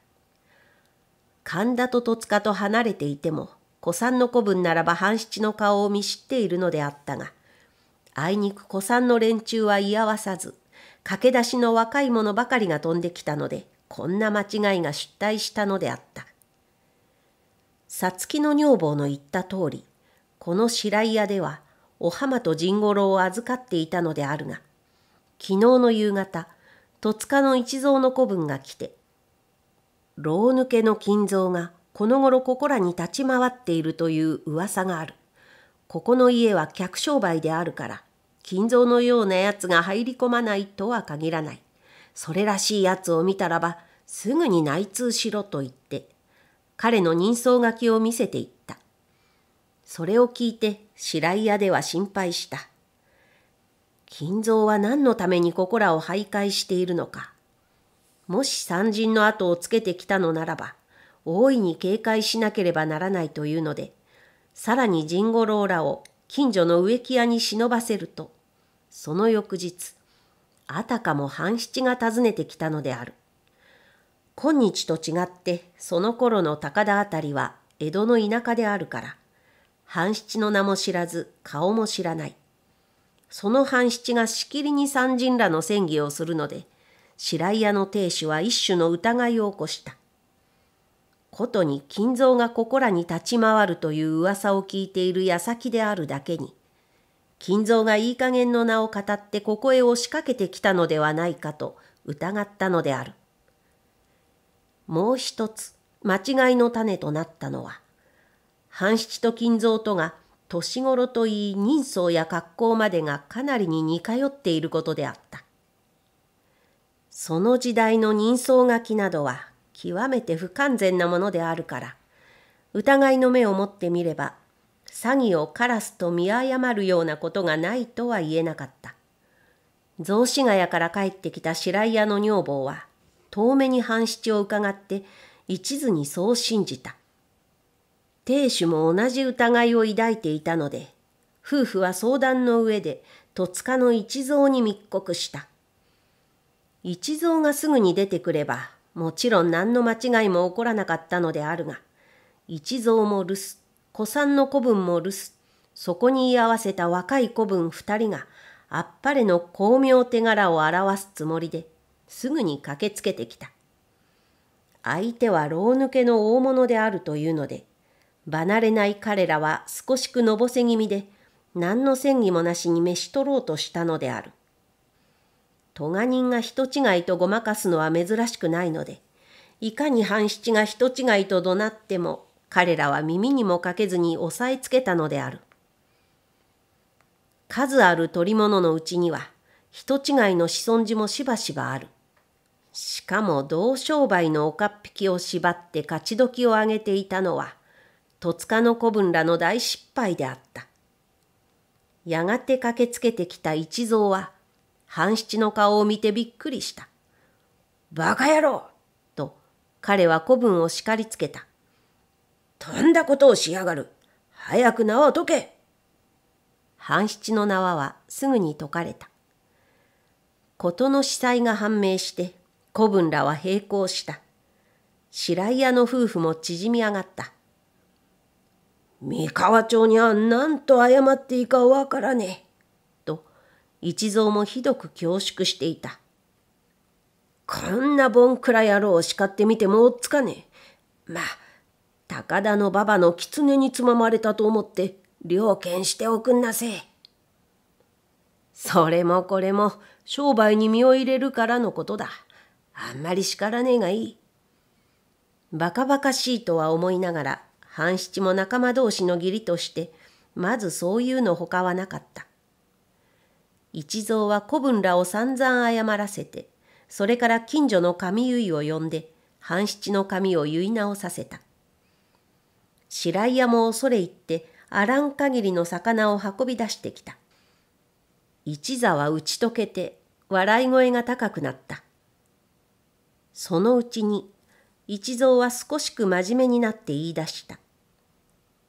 神田と戸塚と離れていても、古参の子分ならば半七の顔を見知っているのであったが、あいにく古参の連中は居合わさず、駆け出しの若い者ばかりが飛んできたので、こんな間違いが出退したのであった。さつきの女房の言った通り、この白井屋では、お浜と甚五郎を預かっていたのであるが、昨日の夕方、戸塚の一蔵の子分が来て、牢抜けの金蔵がこの頃ここらに立ち回っているという噂がある。ここの家は客商売であるから、金蔵のようなやつが入り込まないとは限らない。それらしいやつを見たらば、すぐに内通しろと言って、彼の人相書きを見せていった。それを聞いて白井屋では心配した。金蔵は何のためにここらを徘徊しているのか。もし参人の後をつけてきたのならば、大いに警戒しなければならないというので、さらに甚五郎らを近所の植木屋に忍ばせると、その翌日、あたかも半七が訪ねてきたのである。今日と違ってその頃の高田あたりは江戸の田舎であるから、半七の名も知らず顔も知らない。その半七がしきりに参人らの戦議をするので、白井屋の亭主は一種の疑いを起こした。ことに金蔵がここらに立ち回るという噂を聞いている矢先であるだけに、金蔵がいい加減の名を語ってここへ押しかけてきたのではないかと疑ったのである。もう一つ間違いの種となったのは半七と金蔵とが年頃といい人相や格好までがかなりに似通っていることであった。その時代の人相書きなどは極めて不完全なものであるから疑いの目を持ってみれば詐欺をカラスと見誤るようなことがないとは言えなかった。雑司ヶ谷から帰ってきた白井屋の女房は遠目に半七を伺って一途にそう信じた。亭主も同じ疑いを抱いていたので夫婦は相談の上で戸塚の一蔵に密告した。一蔵がすぐに出てくればもちろん何の間違いも起こらなかったのであるが一蔵も留守古参の子分も留守そこに居合わせた若い子分二人があっぱれの巧妙手柄を表すつもりですぐに駆けつけてきた。相手は牢抜けの大物であるというので離れない彼らは少しくのぼせ気味で何の戦議もなしに召し取ろうとしたのである。咎人が人違いとごまかすのは珍しくないので、いかに半七が人違いと怒鳴っても、彼らは耳にもかけずに押さえつけたのである。数ある取り物のうちには、人違いの子孫児もしばしばある。しかも同商売の岡っ引きを縛って勝ち時を上げていたのは、戸塚の子分らの大失敗であった。やがて駆けつけてきた一蔵は、半七の顔を見てびっくりした。バカ野郎と彼は子分を叱りつけた。とんだことをしやがる。早く縄を解け。半七の縄はすぐに解かれた。事の司祭が判明して子分らは並行した。白井屋の夫婦も縮み上がった。三河町には何と謝っていいかわからねえ。と一蔵もひどく恐縮していた。こんなボンクラ野郎を叱ってみても追っつかねえ。まあ、高田の馬場の狐につままれたと思って、了見しておくんなせえ。それもこれも商売に身を入れるからのことだ。あんまり叱らねえがいい。バカバカしいとは思いながら、半七も仲間同士の義理として、まずそういうのほかはなかった。一蔵は子分らを散々謝らせて、それから近所の神結を呼んで、半七の髪を結い直させた。白井屋も恐れ入って、あらん限りの魚を運び出してきた。一座は打ち解けて、笑い声が高くなった。そのうちに、一蔵は少しく真面目になって言い出した。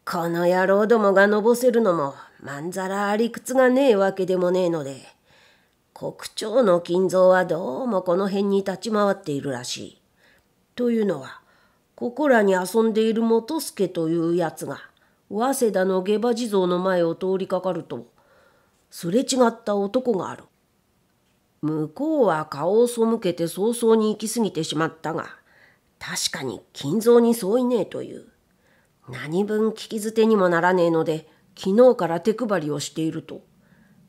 この野郎どもがのぼせるのもまんざらありくつがねえわけでもねえので、国長の金蔵はどうもこの辺に立ち回っているらしい。というのは、ここらに遊んでいる元助というやつが、早稲田の下馬地蔵の前を通りかかると、すれ違った男がある。向こうは顔を背けて早々に行き過ぎてしまったが、確かに金蔵に相違ねえという。何分聞き捨てにもならねえので、昨日から手配りをしていると、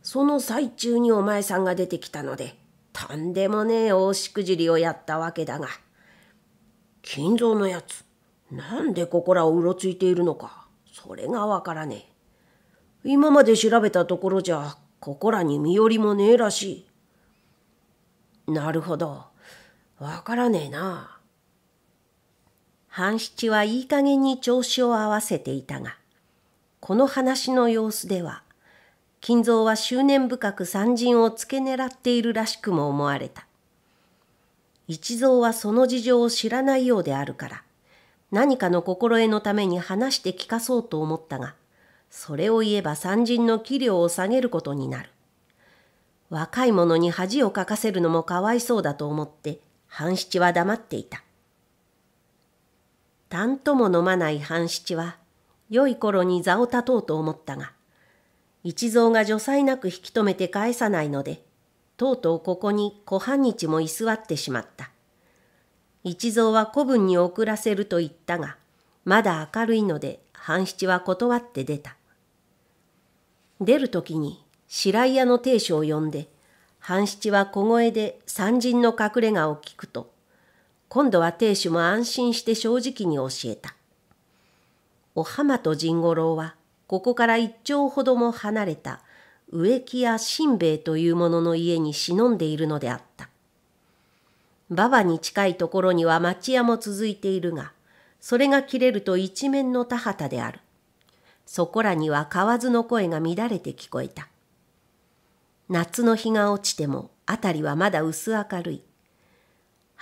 その最中にお前さんが出てきたので、とんでもねえ大しくじりをやったわけだが、金蔵のやつ、なんでここらをうろついているのか、それがわからねえ。今まで調べたところじゃ、ここらに身寄りもねえらしい。なるほど。わからねえな。半七はいい加減に調子を合わせていたが、この話の様子では、金蔵は執念深く三人を付け狙っているらしくも思われた。一蔵はその事情を知らないようであるから、何かの心得のために話して聞かそうと思ったが、それを言えば三人の器量を下げることになる。若い者に恥をかかせるのもかわいそうだと思って、半七は黙っていた。たんとも飲まない半七は、良い頃に座を立とうと思ったが、一蔵が除災なく引き止めて返さないので、とうとうここに小半日も居座ってしまった。一蔵は子分に送らせると言ったが、まだ明るいので半七は断って出た。出るときに白井屋の亭主を呼んで半七は小声で三人の隠れ家を聞くと今度は亭主も安心して正直に教えた。お浜と甚五郎はここから一丁ほども離れた植木や新兵衛という者の家に忍んでいるのであった。馬場に近いところには町屋も続いているが、それが切れると一面の田畑である。そこらには河の声が乱れて聞こえた。夏の日が落ちても辺りはまだ薄明るい。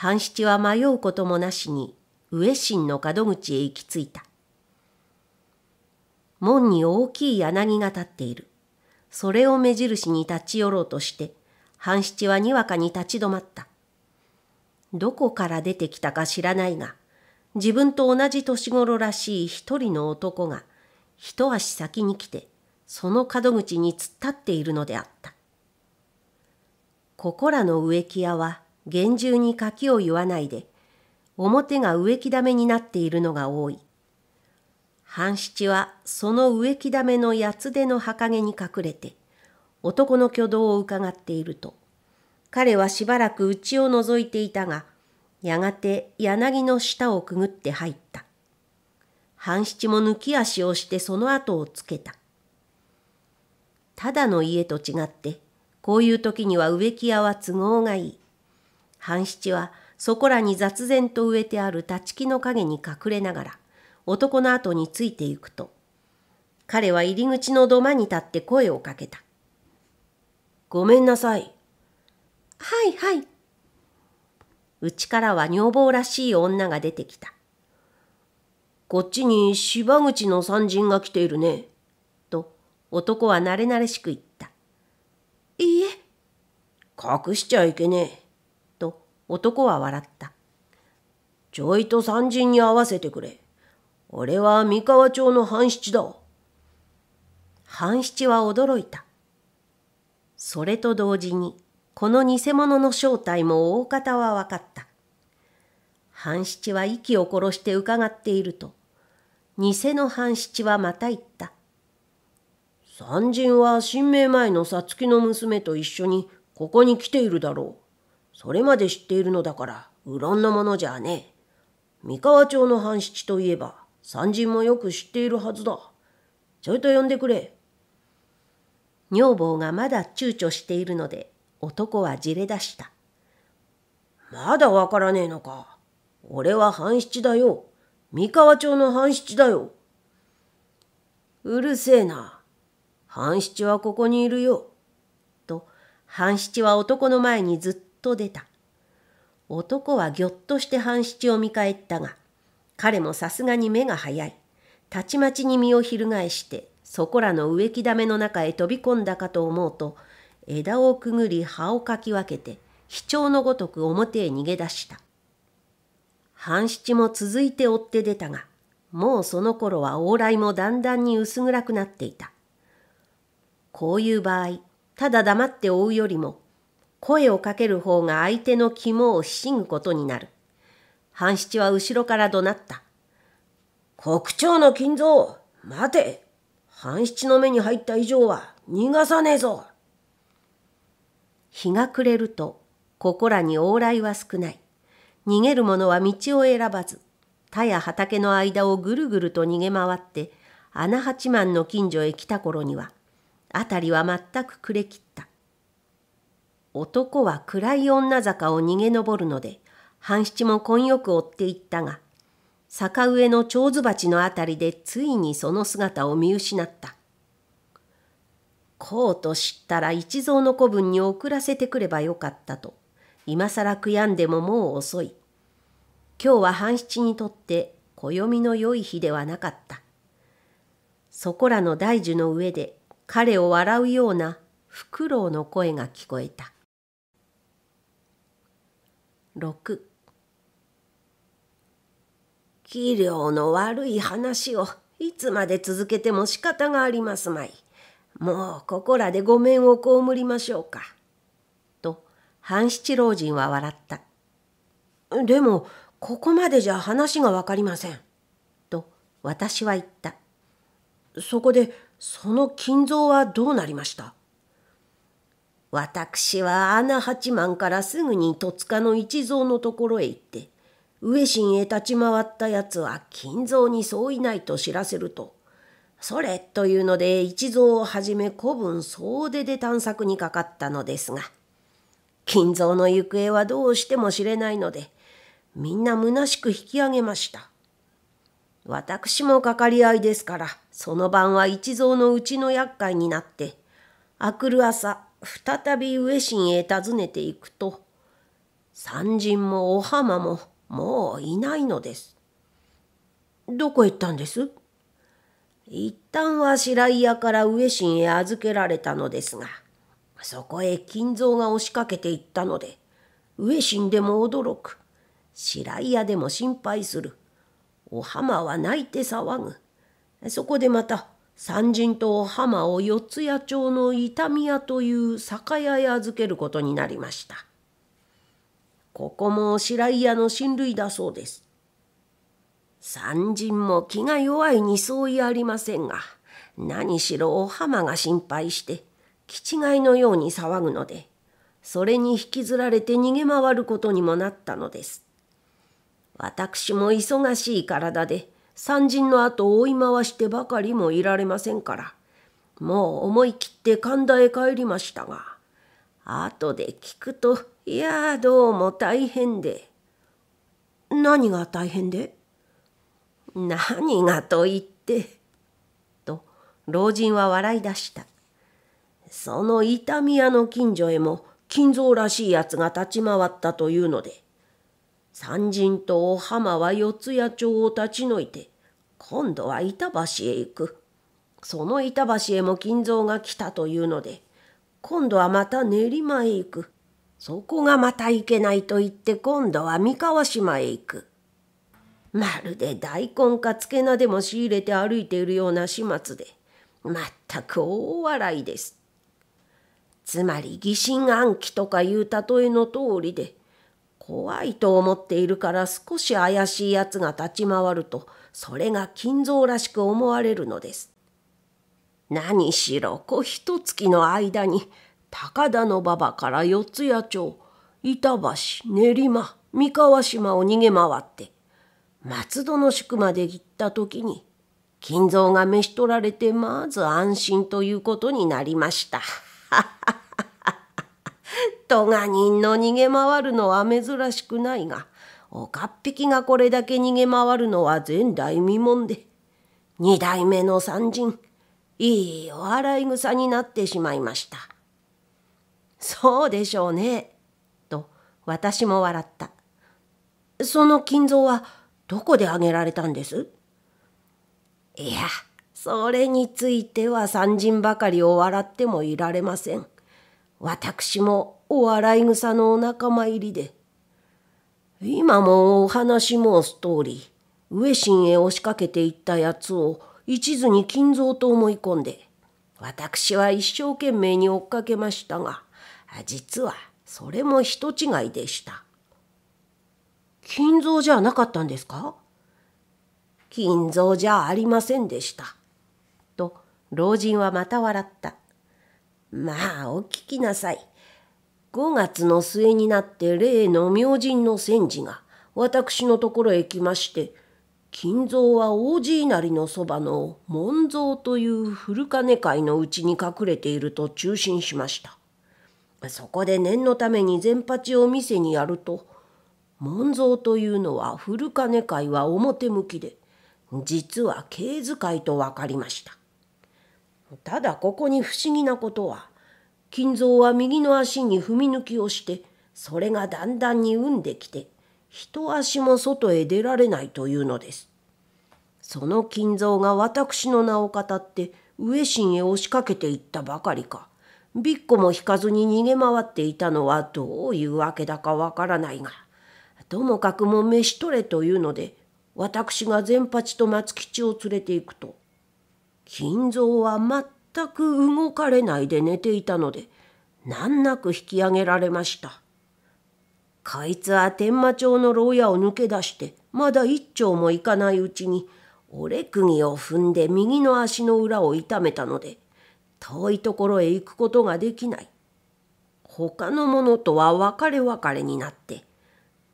半七は迷うこともなしに上新の門口へ行き着いた。門に大きい柳が立っている。それを目印に立ち寄ろうとして、半七はにわかに立ち止まった。どこから出てきたか知らないが、自分と同じ年頃らしい一人の男が、一足先に来て、その門口に突っ立っているのであった。ここらの植木屋は厳重に柿を言わないで、表が植木だめになっているのが多い。半七はその植木だめの八つ手の墓毛に隠れて、男の挙動を伺っていると、彼はしばらく内を覗いていたが、やがて柳の下をくぐって入った。半七も抜き足をしてその後をつけた。ただの家と違って、こういう時には植木屋は都合がいい。半七はそこらに雑然と植えてある立ち木の陰に隠れながら、男の後についていくと、彼は入り口の土間に立って声をかけた。ごめんなさい。はいはい。内からは女房らしい女が出てきた。こっちに芝口の三人が来ているね。と男は慣れ慣れしく言った。いいえ。隠しちゃいけねえ。男は笑った。ちょいと三人に合わせてくれ。俺は三河町の半七だ。半七は驚いた。それと同時にこの偽物の正体も大方は分かった。半七は息を殺して伺っていると、偽の半七はまた言った。三人は新明前のさつきの娘と一緒にここに来ているだろう。それまで知っているのだから、うろんなものじゃねえ。三河町の半七といえば、三人もよく知っているはずだ。ちょいと呼んでくれ。女房がまだ躊躇しているので、男はじれ出した。まだわからねえのか。俺は半七だよ。三河町の半七だよ。うるせえな。半七はここにいるよ。と、半七は男の前にずっと出た。男はぎょっとして半七を見返ったが、彼もさすがに目が早い。たちまちに身を翻して、そこらの植木だめの中へ飛び込んだかと思うと、枝をくぐり葉をかき分けて飛鳥のごとく表へ逃げ出した。半七も続いて追って出たが、もうその頃は往来もだんだんに薄暗くなっていた。こういう場合、ただ黙って追うよりも、声をかける方が相手の肝をひしぐことになる。半七は後ろから怒鳴った。国長の金蔵、待て半七の目に入った以上は逃がさねえぞ日が暮れると、ここらに往来は少ない。逃げる者は道を選ばず、田や畑の間をぐるぐると逃げ回って、穴八幡の近所へ来た頃には、辺りは全く暮れきった。男は暗い女坂を逃げ登るので、半七も混よく追っていったが、坂上の蝶子鉢のあたりでついにその姿を見失った。こうと知ったら一蔵の子分に送らせてくればよかったと、今更悔やんでももう遅い。今日は半七にとって暦の良い日ではなかった。そこらの大樹の上で彼を笑うようなフクロウの声が聞こえた。6器量の悪い話をいつまで続けても仕方がありますまい。もうここらでご面を被りましょうか。と半七老人は笑った。でもここまでじゃ話がわかりません。と私は言った。そこでその金蔵はどうなりました？私は穴八幡からすぐに戸塚の一蔵のところへ行って、上心へ立ち回ったやつは金蔵にそういないと知らせると、それというので一蔵をはじめ古文総出で探索にかかったのですが、金蔵の行方はどうしても知れないので、みんな虚しく引き上げました。私もかかり合いですから、その晩は一蔵のうちの厄介になって、あくる朝、再び上心へ訪ねていくと、三人もお浜ももういないのです。どこへ行ったんです？一旦は白井屋から上心へ預けられたのですが、そこへ金蔵が押しかけていったので、上心でも驚く。白井屋でも心配する。お浜は泣いて騒ぐ。そこでまた、三人と浜を四谷町の痛み屋という酒屋へ預けることになりました。ここも白井屋の親類だそうです。三人も気が弱いに相違ありませんが、何しろお浜が心配して、気違いのように騒ぐので、それに引きずられて逃げ回ることにもなったのです。私も忙しい体で、三人の後を追い回してばかりもいられませんから、もう思い切って神田へ帰りましたが、後で聞くと、いやどうも大変で。何が大変で？何がと言って。と老人は笑い出した。その痛み屋の近所へも金蔵らしいやつが立ち回ったというので、三人とお浜は四谷町を立ち退いて、今度は板橋へ行く。その板橋へも金蔵が来たというので、今度はまた練馬へ行く。そこがまた行けないと言って今度は三河島へ行く。まるで大根かつけ菜でも仕入れて歩いているような始末で、まったく大笑いです。つまり疑心暗鬼とかいう例えの通りで、怖いと思っているから少し怪しいやつが立ち回ると、それが金蔵らしく思われるのです。何しろ小一月の間に高田の馬場から四谷町板橋練馬三河島を逃げ回って松戸の宿まで行った時に金蔵が召し取られてまず安心ということになりました。戸が人の逃げ回るのは珍しくないがおかっぴきがこれだけ逃げ回るのは前代未聞で二代目の三人いいお笑い草になってしまいました。そうでしょうね。と私も笑った。その金蔵はどこで挙げられたんです？いや、それについては三人ばかりを笑ってもいられません。私もお笑い草のお仲間入りで。今もお話申す通り、上心へ押しかけていったやつを一途に金蔵と思い込んで、私は一生懸命に追っかけましたが、実はそれも人違いでした。金蔵じゃなかったんですか？金蔵じゃありませんでした。と老人はまた笑った。まあお聞きなさい。5月の末になって例の明神の戦時が私のところへ来まして、金蔵は王子稲荷のそばの門蔵という古金会のうちに隠れていると中心しました。そこで念のために全八を店にやると、門蔵というのは古金会は表向きで、実は経図会と分かりました。ただここに不思議なことは、金蔵は右の足に踏み抜きをして、それがだんだんに産んできて、一足も外へ出られないというのです。その金蔵が私の名を語って上心へ押しかけていったばかりか、びっこも引かずに逃げ回っていたのはどういうわけだかわからないが、ともかくも召し取れというので、私が善八と松吉を連れて行くと、金蔵は全全く動かれないで寝ていたので、難なく引き上げられました。こいつは天満町の牢屋を抜け出して、まだ一丁も行かないうちに、折れ釘を踏んで右の足の裏を痛めたので、遠いところへ行くことができない。他の者とは別れ別れになって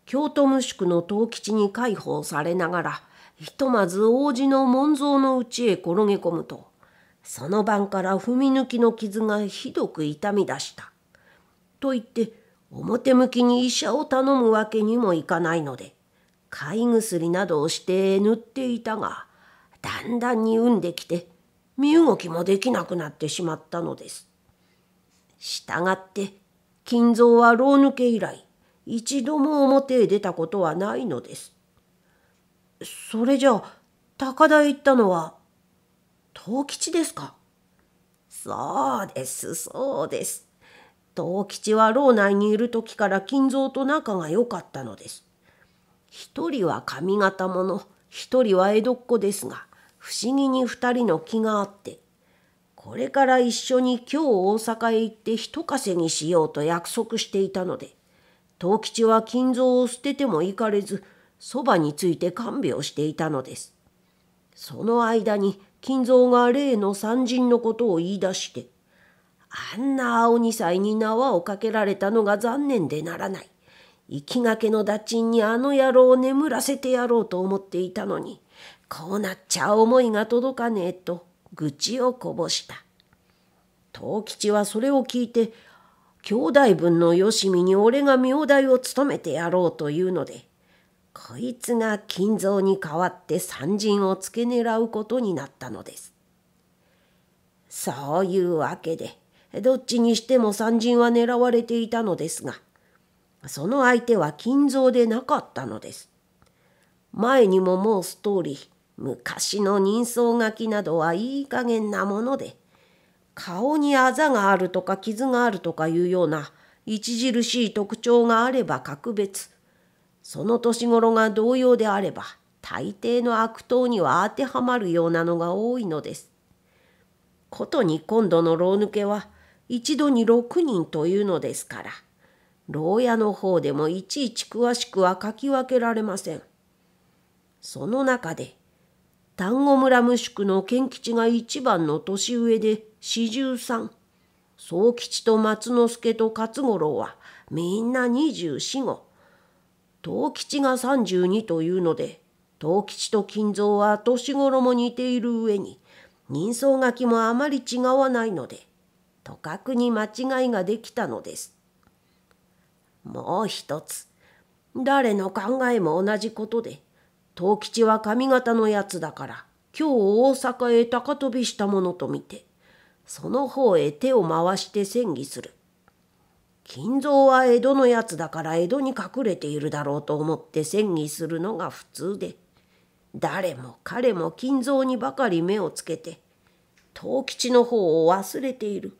京都無宿の藤吉に解放されながらひとまず王子の門蔵の内へ転げ込むとその晩から踏み抜きの傷がひどく痛み出した。と言って表向きに医者を頼むわけにもいかないので買い薬などをして塗っていたがだんだんに産んできて身動きもできなくなってしまったのです。したがって金蔵は牢抜け以来一度も表へ出たことはないのです。それじゃあ高田へ行ったのは藤吉ですか？そうですそうです。藤吉は牢内にいる時から金蔵と仲が良かったのです。一人は上方者一人は江戸っ子ですが不思議に二人の気があってこれから一緒に今日大阪へ行って一稼ぎしようと約束していたので藤吉は金蔵を捨てても行かれずそばについて看病していたのです。その間に金蔵が例の三人のことを言い出してあんな青二歳に縄をかけられたのが残念でならない。行きがけのダチンにあの野郎を眠らせてやろうと思っていたのに、こうなっちゃ思いが届かねえと愚痴をこぼした。藤吉はそれを聞いて、兄弟分のよしみに俺が名代を務めてやろうというので、こいつが金蔵に代わって三人を付け狙うことになったのです。そういうわけで、どっちにしても三人は狙われていたのですが、その相手は金蔵でなかったのです。前にも申す通り、昔の人相書きなどはいい加減なもので、顔にあざがあるとか傷があるとかいうような著しい特徴があれば格別、その年頃が同様であれば、大抵の悪党には当てはまるようなのが多いのです。ことに今度の牢抜けは、一度に6人というのですから、牢屋の方でもいちいち詳しくは書き分けられません。その中で、丹後村無宿の賢吉が一番の年上で四十三、宗吉と松之助と勝五郎はみんな二十四五、藤吉が三十二というので、藤吉と金蔵は年頃も似ている上に、人相書きもあまり違わないので、とかくに間違いができたのです。もう一つ、誰の考えも同じことで、藤吉は上方のやつだから、今日大阪へ高飛びしたものと見て、その方へ手を回して戦議する。金蔵は江戸のやつだから江戸に隠れているだろうと思って戦議するのが普通で、誰も彼も金蔵にばかり目をつけて、藤吉の方を忘れている。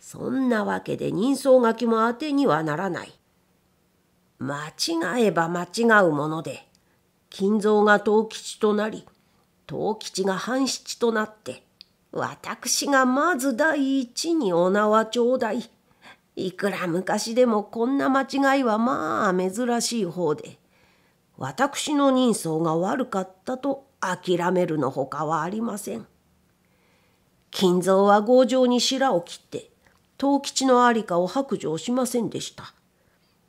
そんなわけで人相書きも当てにはならない。間違えば間違うもので、金蔵が藤吉となり、藤吉が半七となって、私がまず第一にお名は頂戴。いくら昔でもこんな間違いはまあ珍しい方で、私の人相が悪かったと諦めるのほかはありません。金蔵は強情に白を切って、藤吉の在りかを白状しませんでした。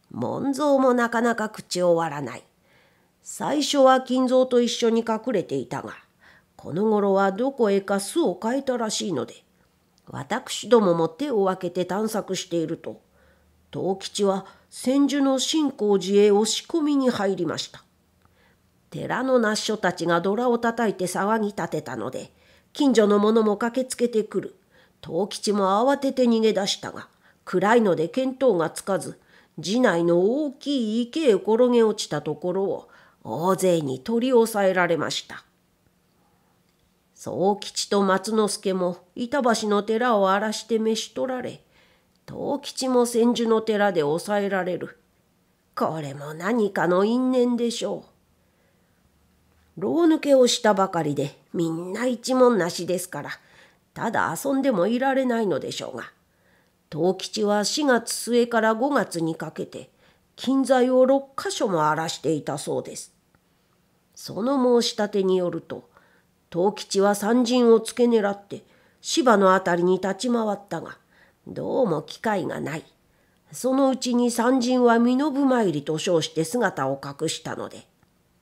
門蔵もなかなか口を割らない。最初は金蔵と一緒に隠れていたが、この頃はどこへか巣を変えたらしいので、私どもも手を分けて探索していると、藤吉は千住の新興寺へ押し込みに入りました。寺の那所たちがドラを叩いて騒ぎ立てたので、近所の者も駆けつけてくる。藤吉も慌てて逃げ出したが暗いので見当がつかず寺内の大きい池へ転げ落ちたところを大勢に取り押さえられました。宗吉と松之助も板橋の寺を荒らして召し取られ藤吉も千住の寺で抑えられる。これも何かの因縁でしょう。牢抜けをしたばかりでみんな一文なしですからただ遊んでもいられないのでしょうが藤吉は4月末から5月にかけて金材を6か所も荒らしていたそうです。その申し立てによると藤吉は三陣を付け狙って芝の辺りに立ち回ったがどうも機会がない。そのうちに三人は身延参りと称して姿を隠したので、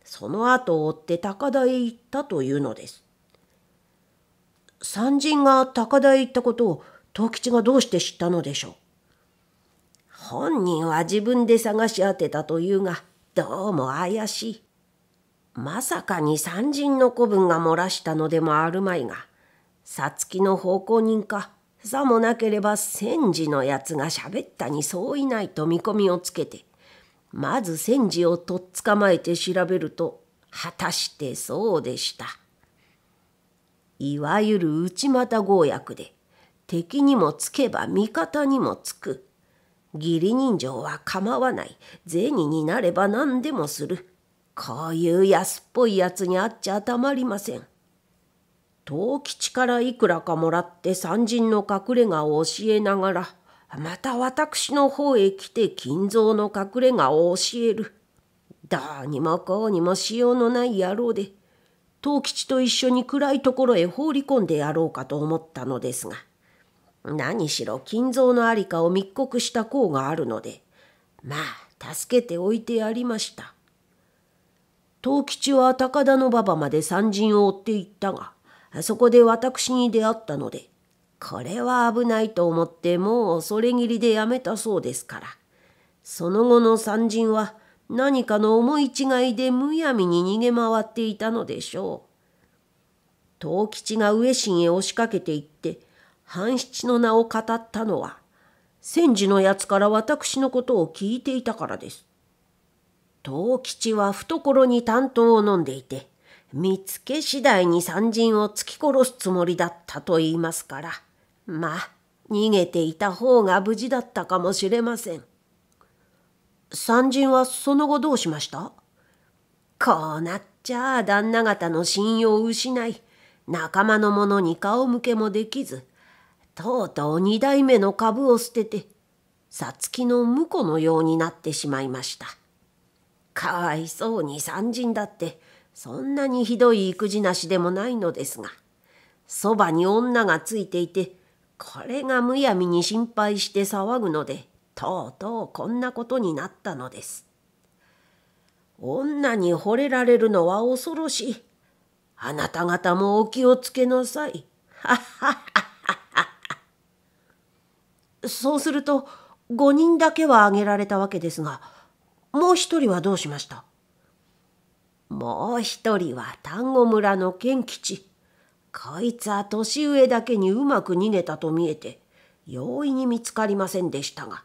その後を追って高田へ行ったというのです。三人が高田へ行ったことを藤吉がどうして知ったのでしょう？本人は自分で探し当てたというが、どうも怪しい。まさかに三人の子分が漏らしたのでもあるまいが、さつきの奉公人か、さもなければ千治のやつがしゃべったにそういないと見込みをつけて、まず千治をとっ捕まえて調べると、果たしてそうでした。いわゆる内股強約で、敵にもつけば味方にもつく。義理人情は構わない。銭になれば何でもする。こういう安っぽいやつにあっちゃたまりません。藤吉からいくらかもらって三人の隠れ家を教えながら、また私の方へ来て金蔵の隠れ家を教える。どうにもこうにもしようのない野郎で、藤吉と一緒に暗いところへ放り込んでやろうかと思ったのですが、何しろ金蔵の在りかを密告した功があるので、まあ助けておいてやりました。藤吉は高田馬場まで三陣を追って行ったが、そこで私に出会ったので、これは危ないと思ってもうそれぎりでやめたそうですから、その後の三陣は何かの思い違いでむやみに逃げ回っていたのでしょう。藤吉が上信へ押しかけていって、半七の名を語ったのは、千治のやつから私のことを聞いていたからです。藤吉は懐に担当を飲んでいて、見つけ次第に三人を突き殺すつもりだったと言いますから、まあ、逃げていた方が無事だったかもしれません。三人はその後どうしました？こうなっちゃあ旦那方の信用を失い、仲間の者に顔向けもできず、とうとう二代目の株を捨てて、さつきの婿のようになってしまいました。かわいそうに三人だってそんなにひどい育児なしでもないのですがそばに女がついていてこれがむやみに心配して騒ぐのでとうとうこんなことになったのです。女に惚れられるのは恐ろしい。あなた方もお気をつけなさい。はっはっはっは。そうすると5人だけは挙げられたわけですがもう一人はどうしました？もう一人は丹後村の賢吉。こいつは年上だけにうまく逃げたと見えて容易に見つかりませんでしたが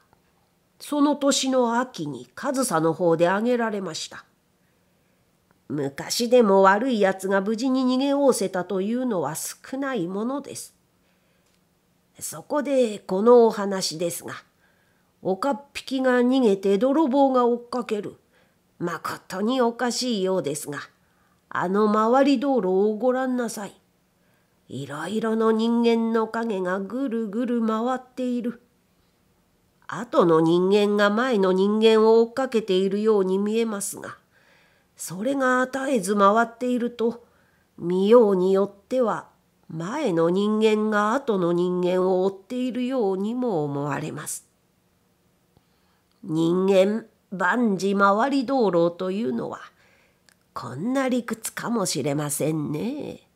その年の秋に上総の方で挙げられました。昔でも悪いやつが無事に逃げおおせたというのは少ないものです。そこでこのお話ですが岡っ引きが逃げて泥棒が追っかける。まことにおかしいようですが、あの回り道路をご覧なさい。いろいろの人間の影がぐるぐる回っている。後の人間が前の人間を追っかけているように見えますが、それが絶えず回っていると、見ようによっては前の人間が後の人間を追っているようにも思われます。人間万事回り道路というのはこんな理屈かもしれませんね。